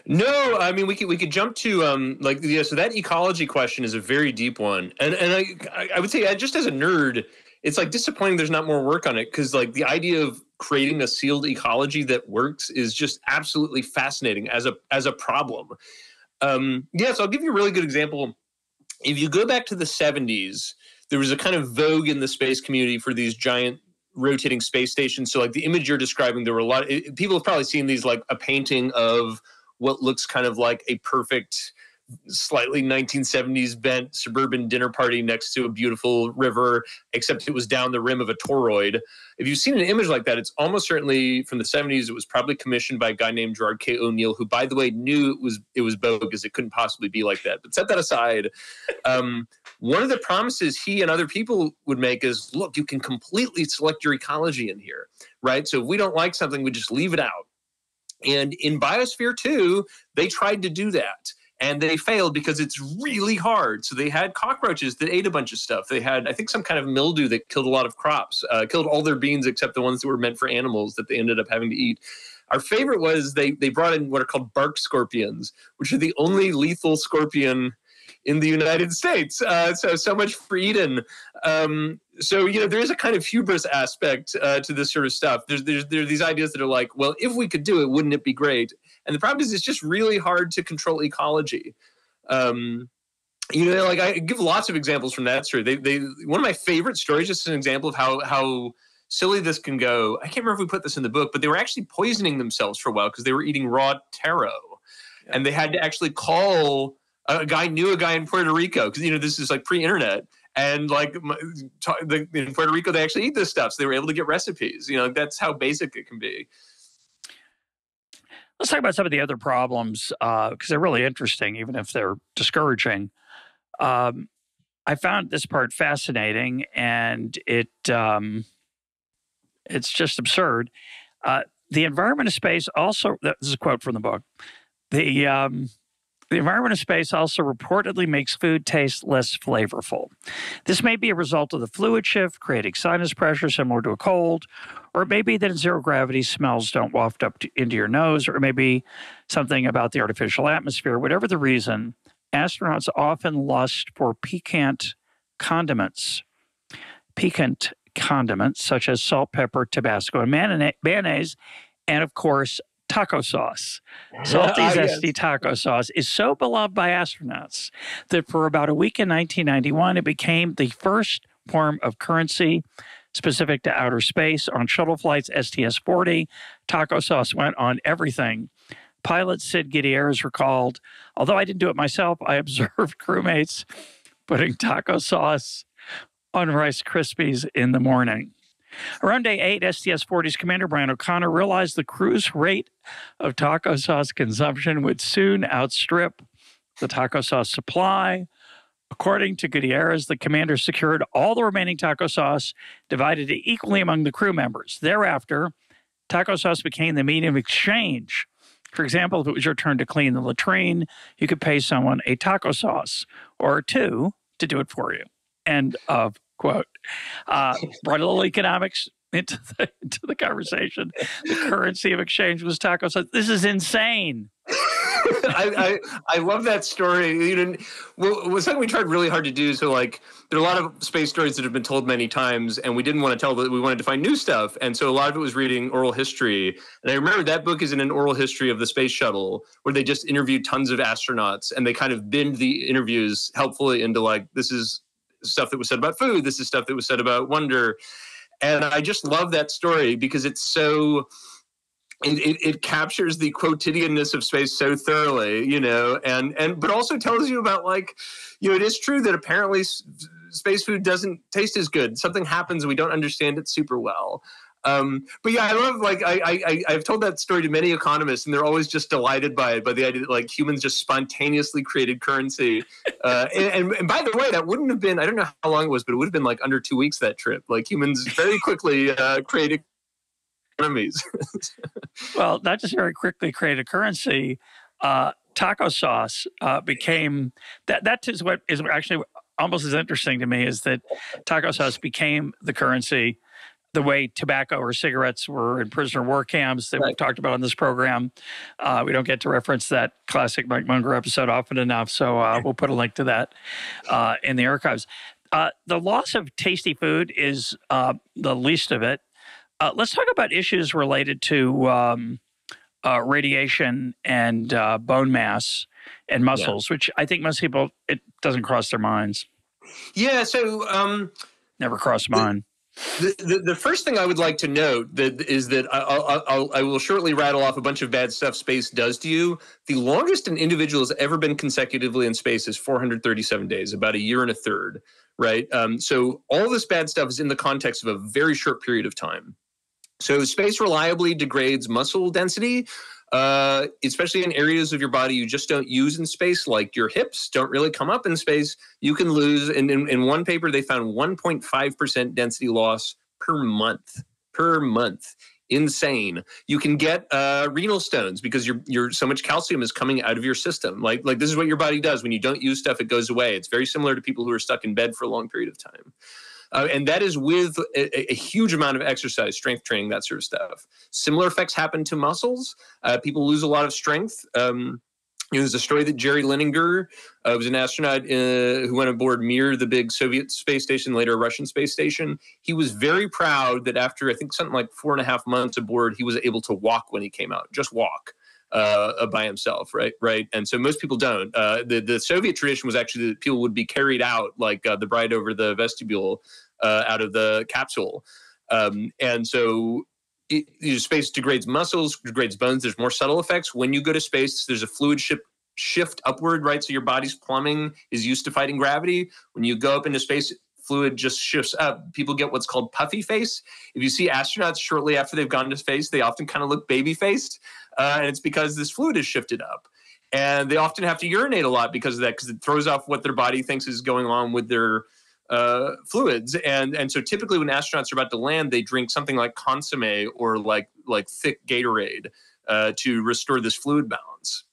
No, I mean we could we could jump to um like yeah. So that ecology question is a very deep one, and and I I would say just as a nerd, it's like disappointing there's not more work on it because like the idea of creating a sealed ecology that works is just absolutely fascinating as a as a problem. Um, yeah, so I'll give you a really good example. If you go back to the 70s, there was a kind of vogue in the space community for these giant rotating space stations. So, like the image you're describing, there were a lot. Of, people have probably seen these like a painting of what looks kind of like a perfect slightly 1970s bent suburban dinner party next to a beautiful river, except it was down the rim of a toroid. If you've seen an image like that, it's almost certainly from the 70s. It was probably commissioned by a guy named Gerard K. O'Neill, who, by the way, knew it was it was bogus. It couldn't possibly be like that. But set that aside. Um, one of the promises he and other people would make is look, you can completely select your ecology in here, right? So if we don't like something, we just leave it out. And in Biosphere 2, they tried to do that and they failed because it's really hard. So they had cockroaches that ate a bunch of stuff. They had, I think, some kind of mildew that killed a lot of crops, uh, killed all their beans except the ones that were meant for animals that they ended up having to eat. Our favorite was they they brought in what are called bark scorpions, which are the only lethal scorpion in the United States. Uh, so so much for Eden. Um, so you know there is a kind of hubris aspect uh, to this sort of stuff. There's, there's there are these ideas that are like, well, if we could do it, wouldn't it be great? And the problem is, it's just really hard to control ecology. Um, you know, like I give lots of examples from that story. They, they, one of my favorite stories, just an example of how how silly this can go. I can't remember if we put this in the book, but they were actually poisoning themselves for a while because they were eating raw taro, yeah. and they had to actually call a guy knew a guy in Puerto Rico because you know this is like pre-internet, and like the, in Puerto Rico they actually eat this stuff, so they were able to get recipes. You know, that's how basic it can be. Let's talk about some of the other problems because uh, they're really interesting, even if they're discouraging. Um, I found this part fascinating, and it um, it's just absurd. Uh, the environment of space also, this is a quote from the book. The, um, the environment of space also reportedly makes food taste less flavorful. This may be a result of the fluid shift, creating sinus pressure similar to a cold, or it may be that in zero gravity, smells don't waft up to, into your nose, or it may be something about the artificial atmosphere. Whatever the reason, astronauts often lust for piquant condiments. Piquant condiments such as salt, pepper, Tabasco, and mayonnaise, and of course, taco sauce. [LAUGHS] Salty, ah, zesty taco sauce is so beloved by astronauts that for about a week in 1991, it became the first form of currency specific to outer space. On shuttle flights STS 40, taco sauce went on everything. Pilot Sid Gutierrez recalled, although I didn't do it myself, I observed [LAUGHS] crewmates putting taco sauce on Rice Krispies in the morning. Around day eight, STS 40's Commander Bryan O'Connor realized the crew's rate of taco sauce consumption would soon outstrip the taco sauce supply. According to Gutierrez, the commander secured all the remaining taco sauce, divided it equally among the crew members. Thereafter, taco sauce became the medium of exchange. For example, if it was your turn to clean the latrine, you could pay someone a taco sauce or two to do it for you. End of quote. Uh, brought a little economics into [LAUGHS] the, into the conversation. The currency of exchange was tacos. This is insane. [LAUGHS] I, I, I love that story. You know, well, was something we tried really hard to do. So like, there are a lot of space stories that have been told many times, and we didn't want to tell, that we wanted to find new stuff. And so a lot of it was reading oral history. And I remember that book is in an oral history of the space shuttle, where they just interviewed tons of astronauts, and they kind of binned the interviews helpfully into like, this is stuff that was said about food. This is stuff that was said about wonder. And I just love that story because it's so it, it, it, captures the quotidianness of space so thoroughly, you know, and and but also tells you about like, you know, it is true that apparently space food doesn't taste as good. Something happens, we don't understand it super well. Um, but yeah, I love like I, I I've told that story to many economists, and they're always just delighted by it, by the idea that like humans just spontaneously created currency. [LAUGHS] Uh, and, and, and by the way, that wouldn't have been I don't know how long it was, but it would have been like under two weeks that trip. Like humans very quickly uh, created economies. [LAUGHS] well, not just very quickly created currency. Uh, taco sauce uh, became that. That is what is actually almost as interesting to me is that taco sauce became the currency the way tobacco or cigarettes were in prisoner war camps that right. we've talked about on this program. Uh, we don't get to reference that classic Mike Munger episode often enough, so uh, we'll put a link to that uh, in the archives. Uh, the loss of tasty food is uh, the least of it. Uh, let's talk about issues related to um, radiation and bone mass and muscles, yeah. which I think most people it doesn't cross their minds. Yeah, so um, never crossed mine. The, the, first thing I would like to note that is that I'll, I'll, I will shortly rattle off a bunch of bad stuff space does to you. The longest an individual has ever been consecutively in space is 437 days, about a year and a third, right? Um, so all this bad stuff is in the context of a very short period of time. So space reliably degrades muscle density uh, especially in areas of your body you just don't use in space, like your hips don't really come up in space. You can lose. And in, in one paper, they found 1.5% density loss per month. Per month insane. You can get uh, renal stones because your your so much calcium is coming out of your system. Like like this is what your body does when you don't use stuff; it goes away. It's very similar to people who are stuck in bed for a long period of time. Uh, and that is with a, a, huge amount of exercise, strength training, that sort of stuff. Similar effects happen to muscles. Uh, people lose a lot of strength. Um, there's a story that Jerry Linenger uh, was an astronaut uh, who went aboard Mir, the big Soviet space station, later a Russian space station. He was very proud that after I think something like four and a half months aboard, he was able to walk when he came out, just walk uh, by himself, right? Right. And so most people don't. Uh, the the Soviet tradition was actually that people would be carried out like uh, the bride over the vestibule uh, out of the capsule. Um, and so it, space degrades muscles, degrades bones. There's more subtle effects. When you go to space, there's a fluid shift shift upward, right? So your body's plumbing is used to fighting gravity. When you go up into space, fluid just shifts up. People get what's called puffy face. If you see astronauts shortly after they've gone to space, they often kind of look baby faced. Uh, and it's because this fluid is shifted up. And they often have to urinate a lot because of that, because it throws off what their body thinks is going on with their uh, fluids. And and so typically when astronauts are about to land, they drink something like consomme or like like thick Gatorade uh, to restore this fluid balance.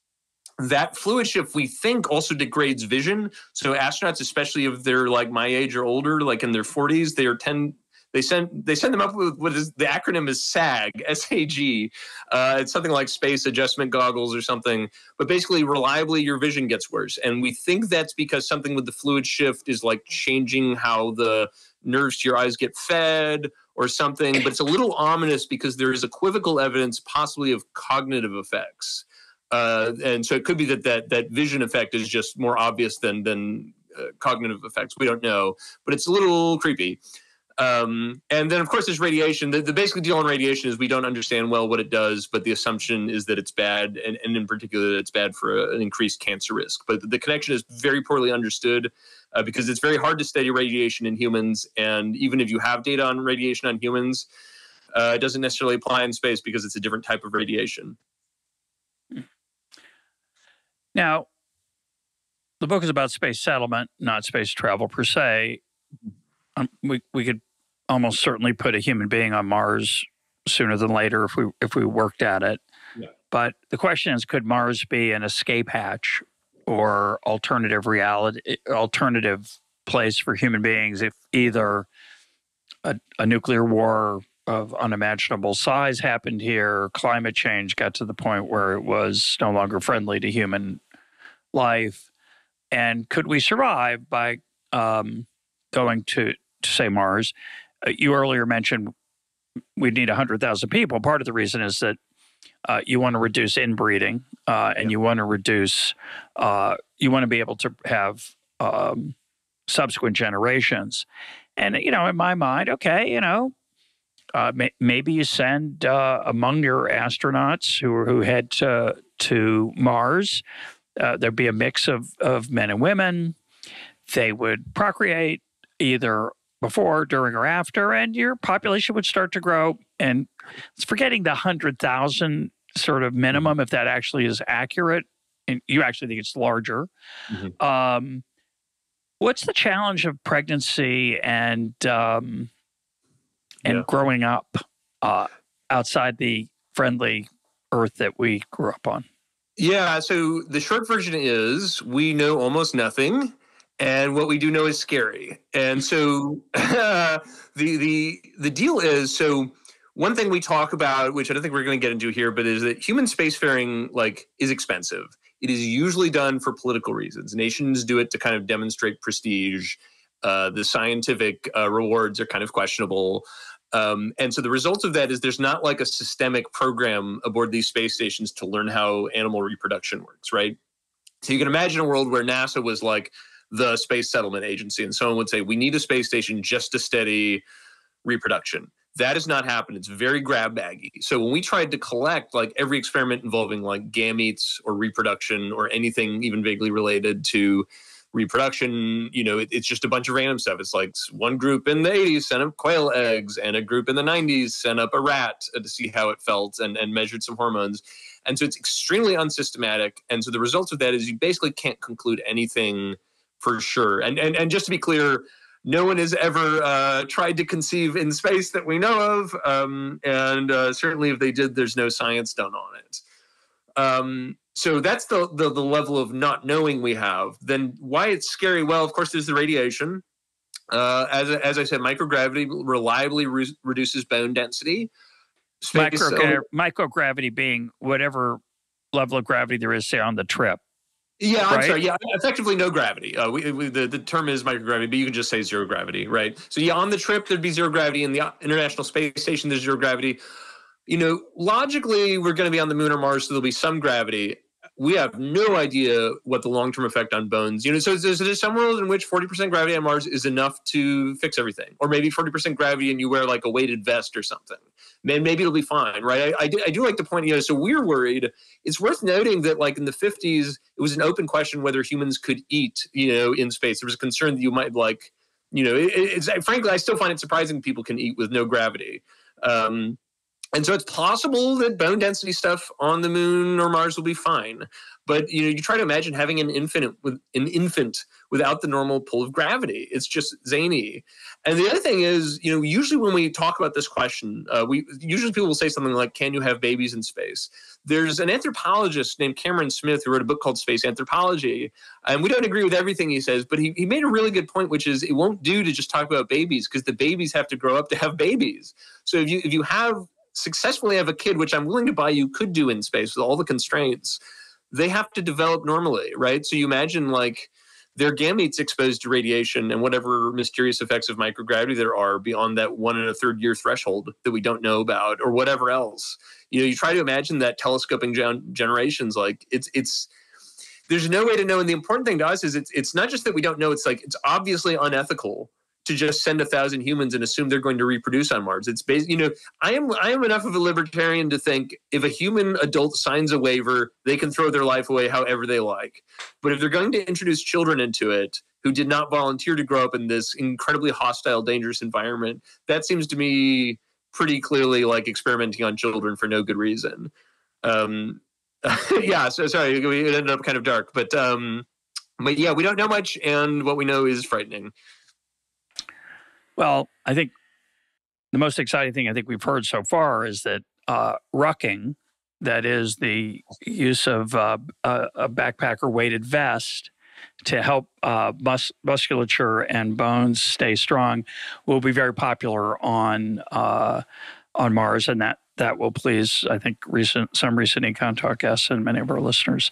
That fluid shift, we think, also degrades vision. So astronauts, especially if they're like my age or older, like in their 40s, they are tend they send they send them up with what is the acronym is SAG S A G. Uh, it's something like space adjustment goggles or something. But basically, reliably, your vision gets worse, and we think that's because something with the fluid shift is like changing how the nerves to your eyes get fed or something. But it's a little ominous because there is equivocal evidence, possibly of cognitive effects. Uh, and so it could be that, that that vision effect is just more obvious than than uh, cognitive effects. We don't know, but it's a little creepy. Um, and then, of course, there's radiation. The, the basic deal on radiation is we don't understand well what it does, but the assumption is that it's bad, and, and in particular, that it's bad for a, an increased cancer risk. But the, the connection is very poorly understood uh, because it's very hard to study radiation in humans. And even if you have data on radiation on humans, uh, it doesn't necessarily apply in space because it's a different type of radiation. Now, the book is about space settlement, not space travel per se. Um, we we could almost certainly put a human being on Mars sooner than later if we if we worked at it. Yeah. But the question is, could Mars be an escape hatch or alternative reality, alternative place for human beings if either a, a nuclear war of unimaginable size happened here, climate change got to the point where it was no longer friendly to human life, and could we survive by um, going to to say Mars? Uh, you earlier mentioned we need 100,000 people. Part of the reason is that uh, you want to reduce inbreeding uh, and yeah. you want to reduce, uh, you want to be able to have um, subsequent generations. And, you know, in my mind, okay, you know, uh, may, maybe you send uh, among your astronauts who, who head to, to Mars, there'd be a mix of, of men and women. They would procreate either before, during, or after, and your population would start to grow. And it's forgetting the 100,000 sort of minimum, if that actually is accurate. And you actually think it's larger. Mm-hmm. Um, what's the challenge of pregnancy and um, and yeah. growing up uh, outside the friendly Earth that we grew up on? Yeah, so the short version is we know almost nothing and what we do know is scary. And so [LAUGHS] the the the deal is so one thing we talk about, which I don't think we're going to get into here, but is that human spacefaring like is expensive. It is usually done for political reasons. Nations do it to kind of demonstrate prestige. Uh, the scientific uh, rewards are kind of questionable. Um, and so the result of that is there's not like a systemic program aboard these space stations to learn how animal reproduction works, right? So you can imagine a world where NASA was like, the Space Settlement Agency. And someone would say, we need a space station just to steady reproduction. That has not happened. It's very grab baggy. So when we tried to collect like every experiment involving like gametes or reproduction or anything even vaguely related to reproduction. You know, it, it's just a bunch of random stuff. It's like one group in the 80s sent up quail eggs, and a group in the 90s sent up a rat uh, to see how it felt and, and measured some hormones. And so it's extremely unsystematic. And so the results of that is you basically can't conclude anything for sure. And and, and just to be clear, no one has ever uh, tried to conceive in space that we know of. Um, and uh, certainly if they did, there's no science done on it. Um, so that's the, the, the level of not knowing we have. Then why it's scary? Well, of course, there's the radiation. Uh, as as I said, microgravity reliably re- reduces bone density. Space, Microgra- microgravity being whatever level of gravity there is, say, on the trip. Yeah, I'm right? sorry. Yeah, effectively no gravity. Uh, we, we, the, the term is microgravity, but you can just say zero gravity, right? So, yeah, on the trip, there'd be zero gravity. In the International Space Station, there's zero gravity. You know, logically, we're going to be on the moon or Mars, so there'll be some gravity we have no idea what the long term effect on bones. You know, so there's, there's some world in which 40% gravity on Mars is enough to fix everything, or maybe 40% gravity and you wear like a weighted vest or something. Man, maybe it'll be fine, right? I, I, do, I do like to point, you know, so we're worried. It's worth noting that like in the 50s, it was an open question whether humans could eat, you know, in space. There was a concern that you might like, you know, it, it's frankly, I still find it surprising people can eat with no gravity. Um, and so it's possible that bone density stuff on the moon or Mars will be fine. But you know, you try to imagine having an infant with an infant without the normal pull of gravity. It's just zany. And the other thing is, you know, usually when we talk about this question, uh, we usually people will say something like, "Can you have babies in space?" There's an anthropologist named Cameron Smith who wrote a book called Space Anthropology, and we don't agree with everything he says, but he, he made a really good point, which is it won't do to just talk about babies because the babies have to grow up to have babies. So if you if you have successfully have a kid, which I'm willing to buy you could do in space with all the constraints, they have to develop normally, right? So you imagine like their gametes exposed to radiation and whatever mysterious effects of microgravity there are beyond that one and a third year threshold that we don't know about or whatever else. You know, you try to imagine that telescoping gen- generations, like it's it's there's no way to know. And the important thing to us is it's it's not just that we don't know, it's like it's obviously unethical to just send a thousand humans and assume they're going to reproduce on Mars. It's based, you know, I am I am enough of a libertarian to think if a human adult signs a waiver, they can throw their life away however they like. But if they're going to introduce children into it who did not volunteer to grow up in this incredibly hostile, dangerous environment, that seems to me pretty clearly like experimenting on children for no good reason. Um, [LAUGHS] yeah, so sorry, it ended up kind of dark, but um, but yeah, we don't know much, and what we know is frightening. Well, I think the most exciting thing I think we've heard so far is that uh, rucking, that is the use of uh, a, a, backpacker weighted vest to help uh, mus- musculature and bones stay strong, will be very popular on uh, on Mars, and that that will please I think recent some recent EconTalk guests and many of our listeners.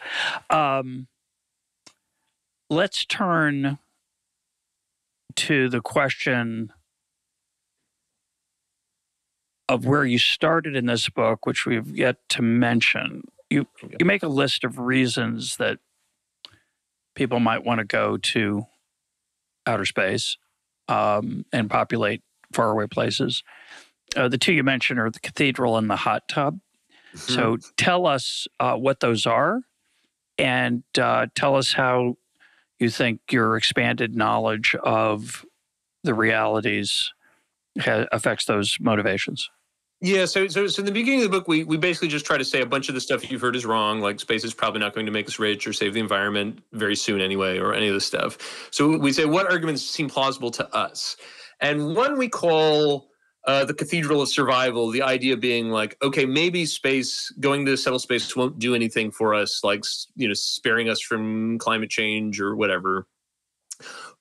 Um, let's turn to the question of where you started in this book, which we've yet to mention. You you make a list of reasons that people might want to go to outer space um, and populate faraway places. Uh, the two you mentioned are the cathedral and the hot tub. Mm-hmm. So tell us uh, what those are, and uh, tell us how you think your expanded knowledge of the realities ha- affects those motivations. Yeah, so so so in the beginning of the book, we we basically just try to say a bunch of the stuff you've heard is wrong, like space is probably not going to make us rich or save the environment very soon anyway, or any of this stuff. So we say what arguments seem plausible to us, and one we call uh, the cathedral of survival. The idea being like, okay, maybe space going to settle space won't do anything for us, like you know, sparing us from climate change or whatever.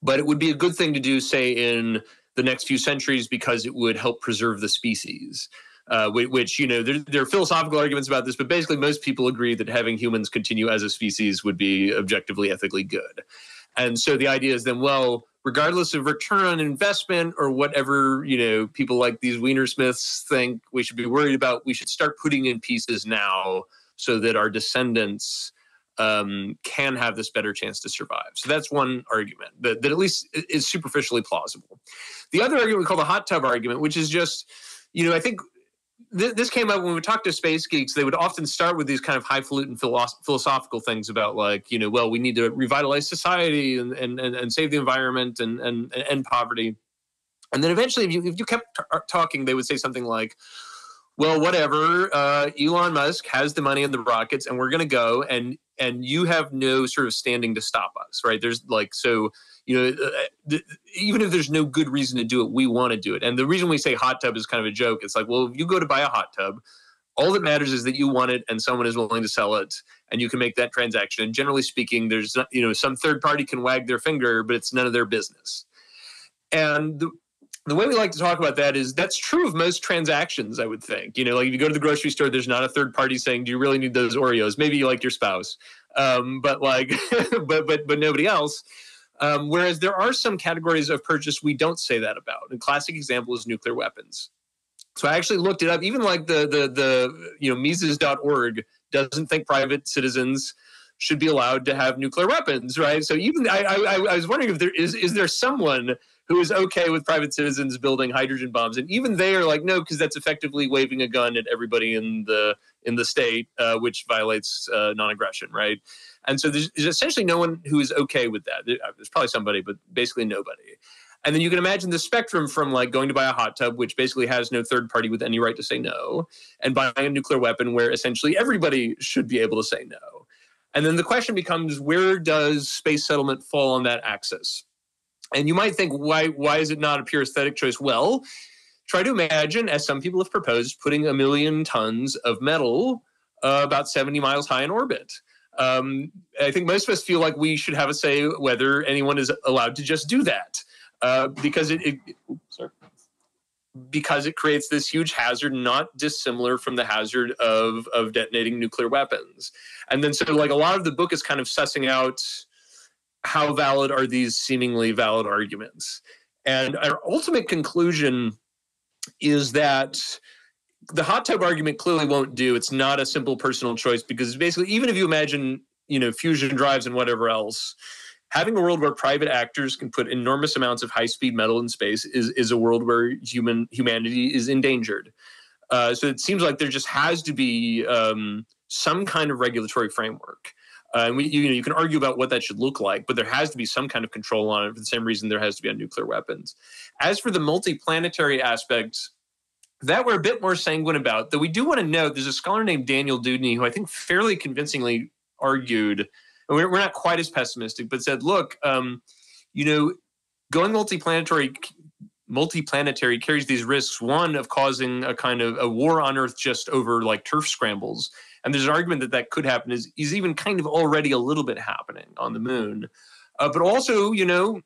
But it would be a good thing to do, say in the next few centuries because it would help preserve the species. Uh, which, you know there, there, are philosophical arguments about this, but basically most people agree that having humans continue as a species would be objectively ethically good. And so the idea is then, well, regardless of return on investment or whatever you know people like these Weinersmiths think we should be worried about, we should start putting in pieces now so that our descendants um, can have this better chance to survive. So that's one argument that, that at least is superficially plausible. The other argument we call the hot tub argument, which is just, you know, I think th- this came up when we talked to space geeks. They would often start with these kind of highfalutin philosoph- philosophical things about, like, you know, well, we need to revitalize society and and and, save the environment and and and end poverty. And then eventually, if you if you kept t- talking, they would say something like, "Well, whatever. Uh, Elon Musk has the money and the rockets, and we're going to go, and and you have no sort of standing to stop us, right? There's like so." you know, uh, uh even if there's no good reason to do it, we want to do it. And the reason we say hot tub is kind of a joke. It's like, well, if you go to buy a hot tub, all that matters is that you want it and someone is willing to sell it and you can make that transaction. And generally speaking, there's not, you know, some third party can wag their finger, but it's none of their business. And the, the way we like to talk about that is that's true of most transactions, I would think. You know, like if you go to the grocery store, there's not a third party saying, Do you really need those Oreos? Maybe you like your spouse. Um, but like [LAUGHS] but but but nobody else. Um, whereas there are some categories of purchase we don't say that about. A classic example is nuclear weapons. So I actually looked it up. Even like the the the you know Mises.org doesn't think private citizens should be allowed to have nuclear weapons, right? So even I, I, I was wondering if there is is there someone who is okay with private citizens building hydrogen bombs, and even they are like no, because that's effectively waving a gun at everybody in the in the state, uh, which violates uh, non-aggression, right? And so there's, there's essentially no one who is okay with that. There's probably somebody, but basically nobody. And then you can imagine the spectrum from like going to buy a hot tub, which basically has no third party with any right to say no, and buying a nuclear weapon where essentially everybody should be able to say no. And then the question becomes where does space settlement fall on that axis? And you might think, why, why is it not a pure aesthetic choice? Well, try to imagine, as some people have proposed, putting a million tons of metal uh, about 70 miles high in orbit. Um, I think most of us feel like we should have a say whether anyone is allowed to just do that uh, because it, it sorry, because it creates this huge hazard not dissimilar from the hazard of of detonating nuclear weapons. And then so like a lot of the book is kind of sussing out how valid are these seemingly valid arguments. And our ultimate conclusion is that the hot tub argument clearly won't do. It's not a simple personal choice because basically, even if you imagine, you know, fusion drives and whatever else, having a world where private actors can put enormous amounts of high speed metal in space is is a world where human humanity is endangered. Uh, so it seems like there just has to be um, some kind of regulatory framework. Uh, and we, you know, you can argue about what that should look like, but there has to be some kind of control on it for the same reason there has to be on nuclear weapons. As for the multi-planetary aspects, that we're a bit more sanguine about. Though we do want to note, there's a scholar named Daniel Deudney who I think fairly convincingly argued, and we're, we're not quite as pessimistic, but said, look, um, you know, going multiplanetary multiplanetary carries these risks one of causing a kind of a war on earth just over like turf scrambles and there's an argument that that could happen is is even kind of already a little bit happening on the moon uh, but also you know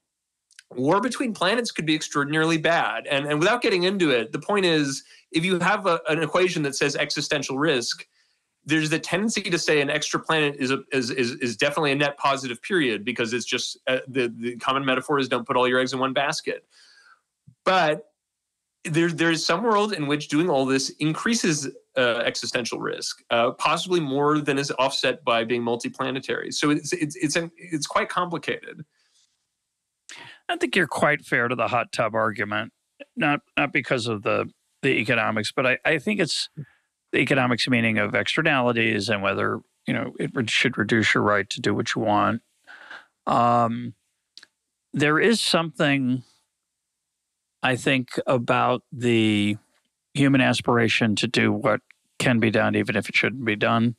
war between planets could be extraordinarily bad. And, and without getting into it, the point is if you have a, an equation that says existential risk, there's the tendency to say an extra planet is, a, is, is, is definitely a net positive period because it's just uh, the, the common metaphor is don't put all your eggs in one basket. But there, there's some world in which doing all this increases uh, existential risk, uh, possibly more than is offset by being multiplanetary. So it's, it's, it's, an, it's quite complicated. I think you're quite fair to the hot tub argument, not not because of the the economics, but I, I think it's the economics meaning of externalities and whether you know it should reduce your right to do what you want. Um, there is something I think about the human aspiration to do what can be done, even if it shouldn't be done.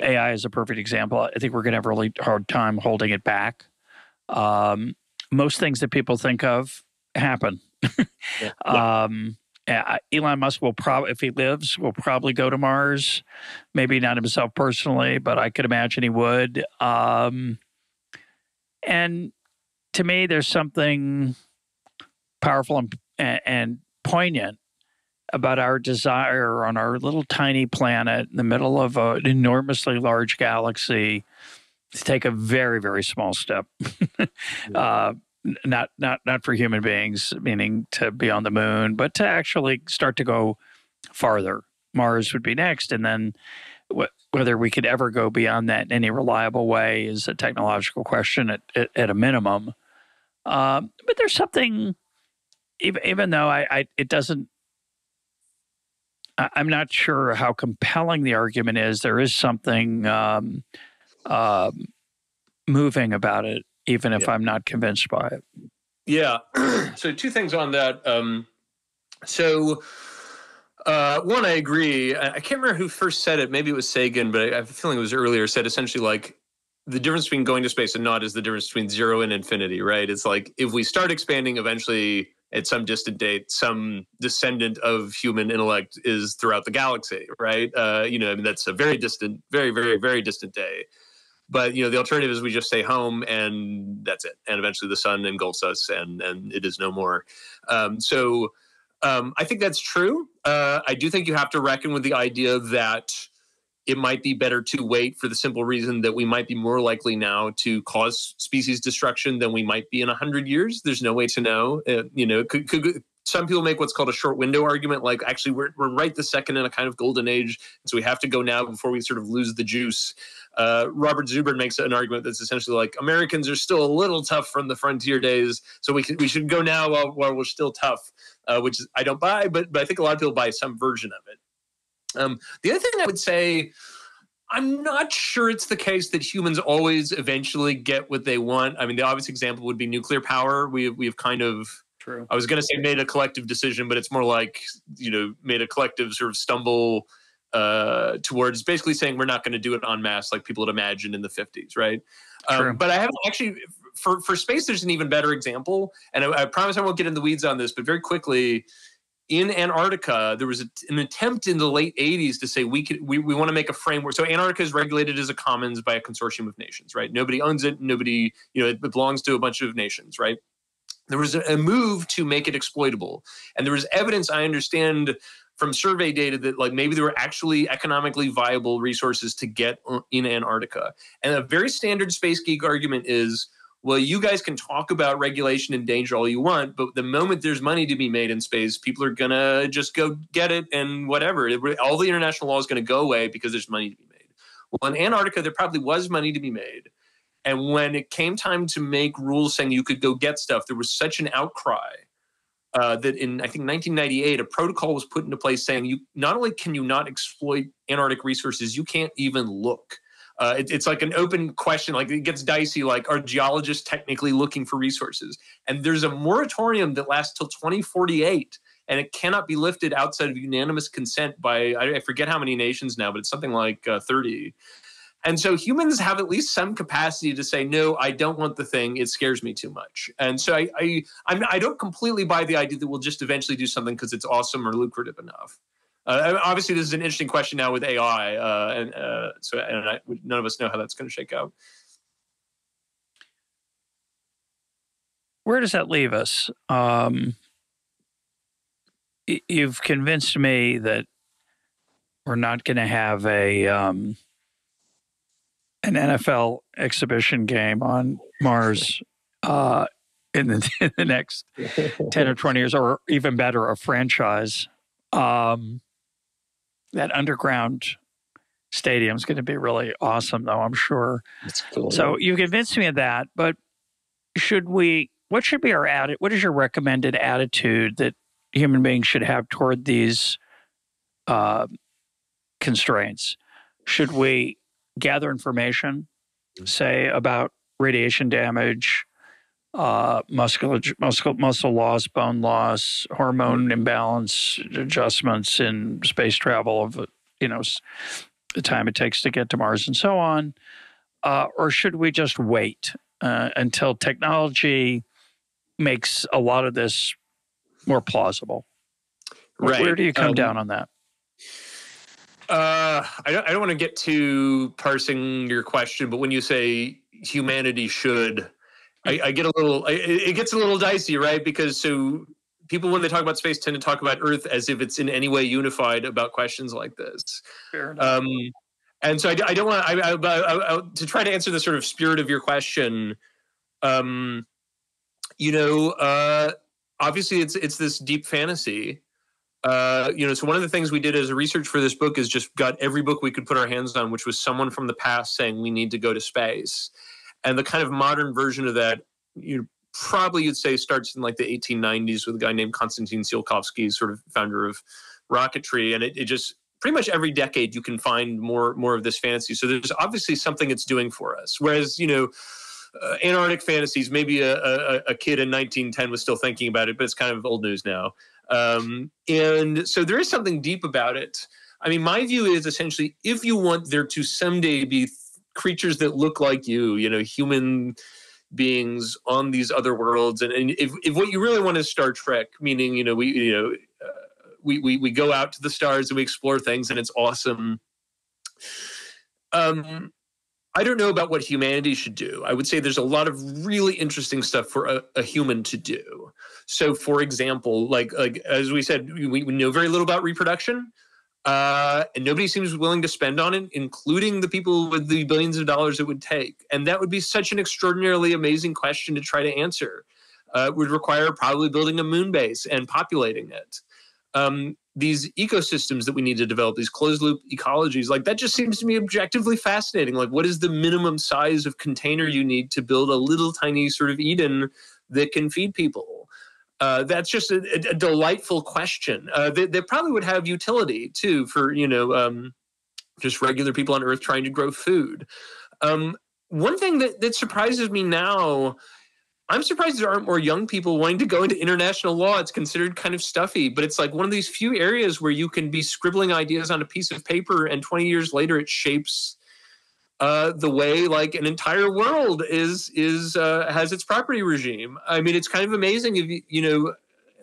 AI is a perfect example. I think we're going to have a really hard time holding it back. Um, most things that people think of happen. yeah. [LAUGHS] um, Elon Musk will probably, if he lives, will probably go to Mars. Maybe not himself personally, but I could imagine he would. Um, and to me, there's something powerful and, and poignant about our desire on our little tiny planet in the middle of an enormously large galaxy to take a very very small step. [LAUGHS] Uh, not not not for human beings meaning to be on the moon but to actually start to go farther. Mars would be next and then wh- whether we could ever go beyond that in any reliable way is a technological question at, at, at a minimum. Um, but there's something even, even though I, I it doesn't I'm not sure how compelling the argument is. There is something um, uh, moving about it, even if yeah. I'm not convinced by it. Yeah. [CLEARS THROAT] so two things on that. Um, so uh, one, I agree. I can't remember who first said it. Maybe it was Sagan, but I have a feeling it was earlier. Said essentially like the difference between going to space and not is the difference between zero and infinity, right? It's like if we start expanding, eventually at some distant date, some descendant of human intellect is throughout the galaxy, right? Uh, you know, I mean, that's a very distant, very, very, very distant day. But you know, the alternative is we just stay home and that's it. And eventually, the sun engulfs us, and and it is no more. Um, so, um, I think that's true. Uh, I do think you have to reckon with the idea that it might be better to wait for the simple reason that we might be more likely now to cause species destruction than we might be in 100 years. There's no way to know. Uh, you know, could, could, some people make what's called a short window argument, like actually we're, we're right the second in a kind of golden age, so we have to go now before we sort of lose the juice. Uh, Robert Zubrin makes an argument that's essentially like Americans are still a little tough from the frontier days, so we can, we should go now while, while we're still tough, uh, which I don't buy, but but I think a lot of people buy some version of it. Um, the other thing I would say, I'm not sure it's the case that humans always eventually get what they want. I mean, the obvious example would be nuclear power. We we've kind of True. I was going to say made a collective decision, but it's more like you know made a collective sort of stumble uh, towards basically saying we're not going to do it en masse like people had imagined in the 50s, right? Um, but I haven't actually for for space. There's an even better example, and I, I promise I won't get in the weeds on this, but very quickly in Antarctica, there was a, an attempt in the late 80s to say we could we, we want to make a framework. So Antarctica is regulated as a commons by a consortium of nations, right? Nobody owns it. Nobody, you know, it belongs to a bunch of nations, right? There was a move to make it exploitable, and there was evidence. I understand from survey data that like maybe there were actually economically viable resources to get uh, in Antarctica. And a very standard space geek argument is well, you guys can talk about regulation and danger all you want, but the moment there's money to be made in space, people are going to just go get it and whatever. All the international law is going to go away because there's money to be made. Well, in Antarctica, there probably was money to be made. And when it came time to make rules saying you could go get stuff, there was such an outcry uh, that in I think 1998, a protocol was put into place saying you not only can you not exploit Antarctic resources, you can't even look. Uh, it, it's like an open question. Like it gets dicey. Like are geologists technically looking for resources? And there's a moratorium that lasts till 2048, and it cannot be lifted outside of unanimous consent by I, forget how many nations now, but it's something like uh, 30. And so humans have at least some capacity to say, no, I don't want the thing. It scares me too much. And so I, I, I'm, I don't completely buy the idea that we'll just eventually do something because it's awesome or lucrative enough. Uh, obviously, this is an interesting question now with AI, uh, and uh, so and I, none of us know how that's going to shake out. Where does that leave us? Um, you've convinced me that we're not going to have a um, an NFL exhibition game on Mars uh, in, the, [LAUGHS] in the next [LAUGHS] ten or twenty years, or even better, a franchise. Um, that underground stadium is going to be really awesome, though, I'm sure. Cool, so you convinced me of that. But should we, what should be our attitude? What is your recommended attitude that human beings should have toward these uh, constraints? Should we gather information, say, about radiation damage, uh, muscle, muscle, muscle loss, bone loss, hormone imbalance, adjustments in space travel of, you know, the time it takes to get to Mars and so on? Uh, or should we just wait uh, until technology makes a lot of this more plausible? Right. Where do you come um, down on that? Uh, I don't, I don't want to get to parsing your question, but when you say humanity should, I, I get a little. I, it gets a little dicey, right? Because so people, when they talk about space, tend to talk about Earth as if it's in any way unified about questions like this. Fair enough. Um, and so I, I don't want I, I, to try to answer the sort of spirit of your question. Um, you know, uh, obviously it's it's this deep fantasy. Uh, you know, so one of the things we did as a research for this book is just got every book we could put our hands on, which was someone from the past saying we need to go to space. And the kind of modern version of that, you probably you'd say starts in like the 1890s with a guy named Konstantin Tsiolkovsky, sort of founder of rocketry, and it, it just pretty much every decade you can find more more of this fantasy. So there's obviously something it's doing for us. Whereas you know. Uh, Antarctic fantasies. Maybe a, a, a kid in 1910 was still thinking about it, but it's kind of old news now. Um, and so there is something deep about it. I mean, my view is essentially if you want there to someday be creatures that look like you, you know, human beings on these other worlds, and, and if, if what you really want is Star Trek, meaning, you know, we, you know, uh, we, we, we go out to the stars and we explore things and it's awesome. Um, I don't know about what humanity should do. I would say there's a lot of really interesting stuff for a, a human to do. So, for example, like like as we said, we, we know very little about reproduction. Uh, and nobody seems willing to spend on it, including the people with the billions of dollars it would take. And that would be such an extraordinarily amazing question to try to answer. Uh, it would require probably building a moon base and populating it. Um, these ecosystems that we need to develop, these closed loop ecologies, like that just seems to me objectively fascinating. Like, what is the minimum size of container you need to build a little tiny sort of Eden that can feed people? Uh, that's just a, a, delightful question. Uh, they, they, probably would have utility too for you know um, just regular people on Earth trying to grow food. Um, one thing that, that surprises me now, I'm surprised there aren't more young people wanting to go into international law. It's considered kind of stuffy, but it's like one of these few areas where you can be scribbling ideas on a piece of paper, and 20 years later it shapes uh, the way like an entire world is is uh, has its property regime. I mean, it's kind of amazing if you you know,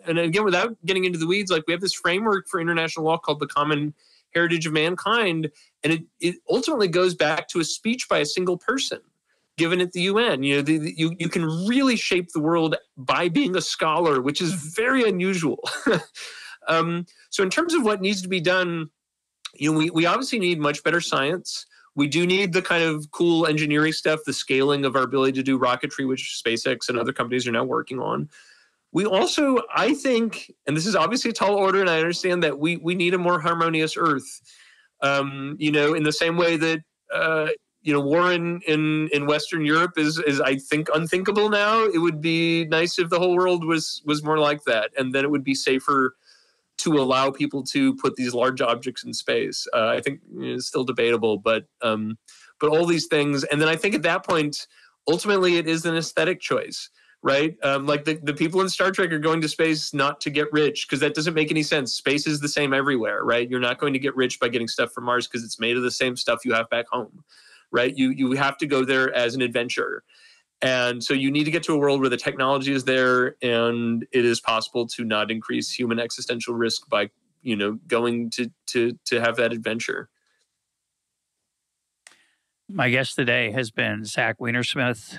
and again, without getting into the weeds, like we have this framework for international law called the Common Heritage of Mankind, and it it ultimately goes back to a speech by a single person given at the UN. You know, the, the, you you can really shape the world by being a scholar, which is very unusual. [LAUGHS] um, so, in terms of what needs to be done, you know, we we obviously need much better science we do need the kind of cool engineering stuff, the scaling of our ability to do rocketry, which SpaceX and other companies are now working on. We also, I think, and this is obviously a tall order, and I understand that we we need a more harmonious Earth. Um, you know, in the same way that uh, you know war in, in in Western Europe is is I think unthinkable now. It would be nice if the whole world was was more like that, and then it would be safer to allow people to put these large objects in space. Uh, I think it's still debatable, but um, but all these things, and then I think at that point, ultimately, it is an aesthetic choice, right? Um, like the, the people in Star Trek are going to space not to get rich because that doesn't make any sense. Space is the same everywhere, right? You're not going to get rich by getting stuff from Mars because it's made of the same stuff you have back home, right? You you have to go there as an adventure. And so you need to get to a world where the technology is there and it is possible to not increase human existential risk by, you know, going to to to have that adventure. My guest today has been Zach Weinersmith.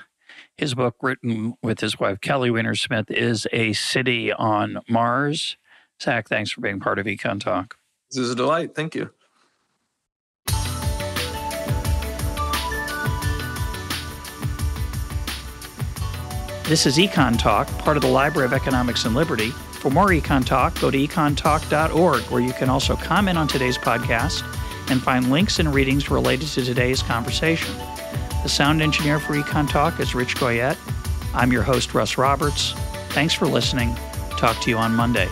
His book, written with his wife Kelly Weinersmith, is A City on Mars. Zach, thanks for being part of EconTalk. This is a delight. Thank you. This is EconTalk, part of the Library of Economics and Liberty. For more EconTalk, go to econtalk.org, where you can also comment on today's podcast and find links and readings related to today's conversation. The sound engineer for EconTalk is Rich Goyette. I'm your host, Russ Roberts. Thanks for listening. Talk to you on Monday.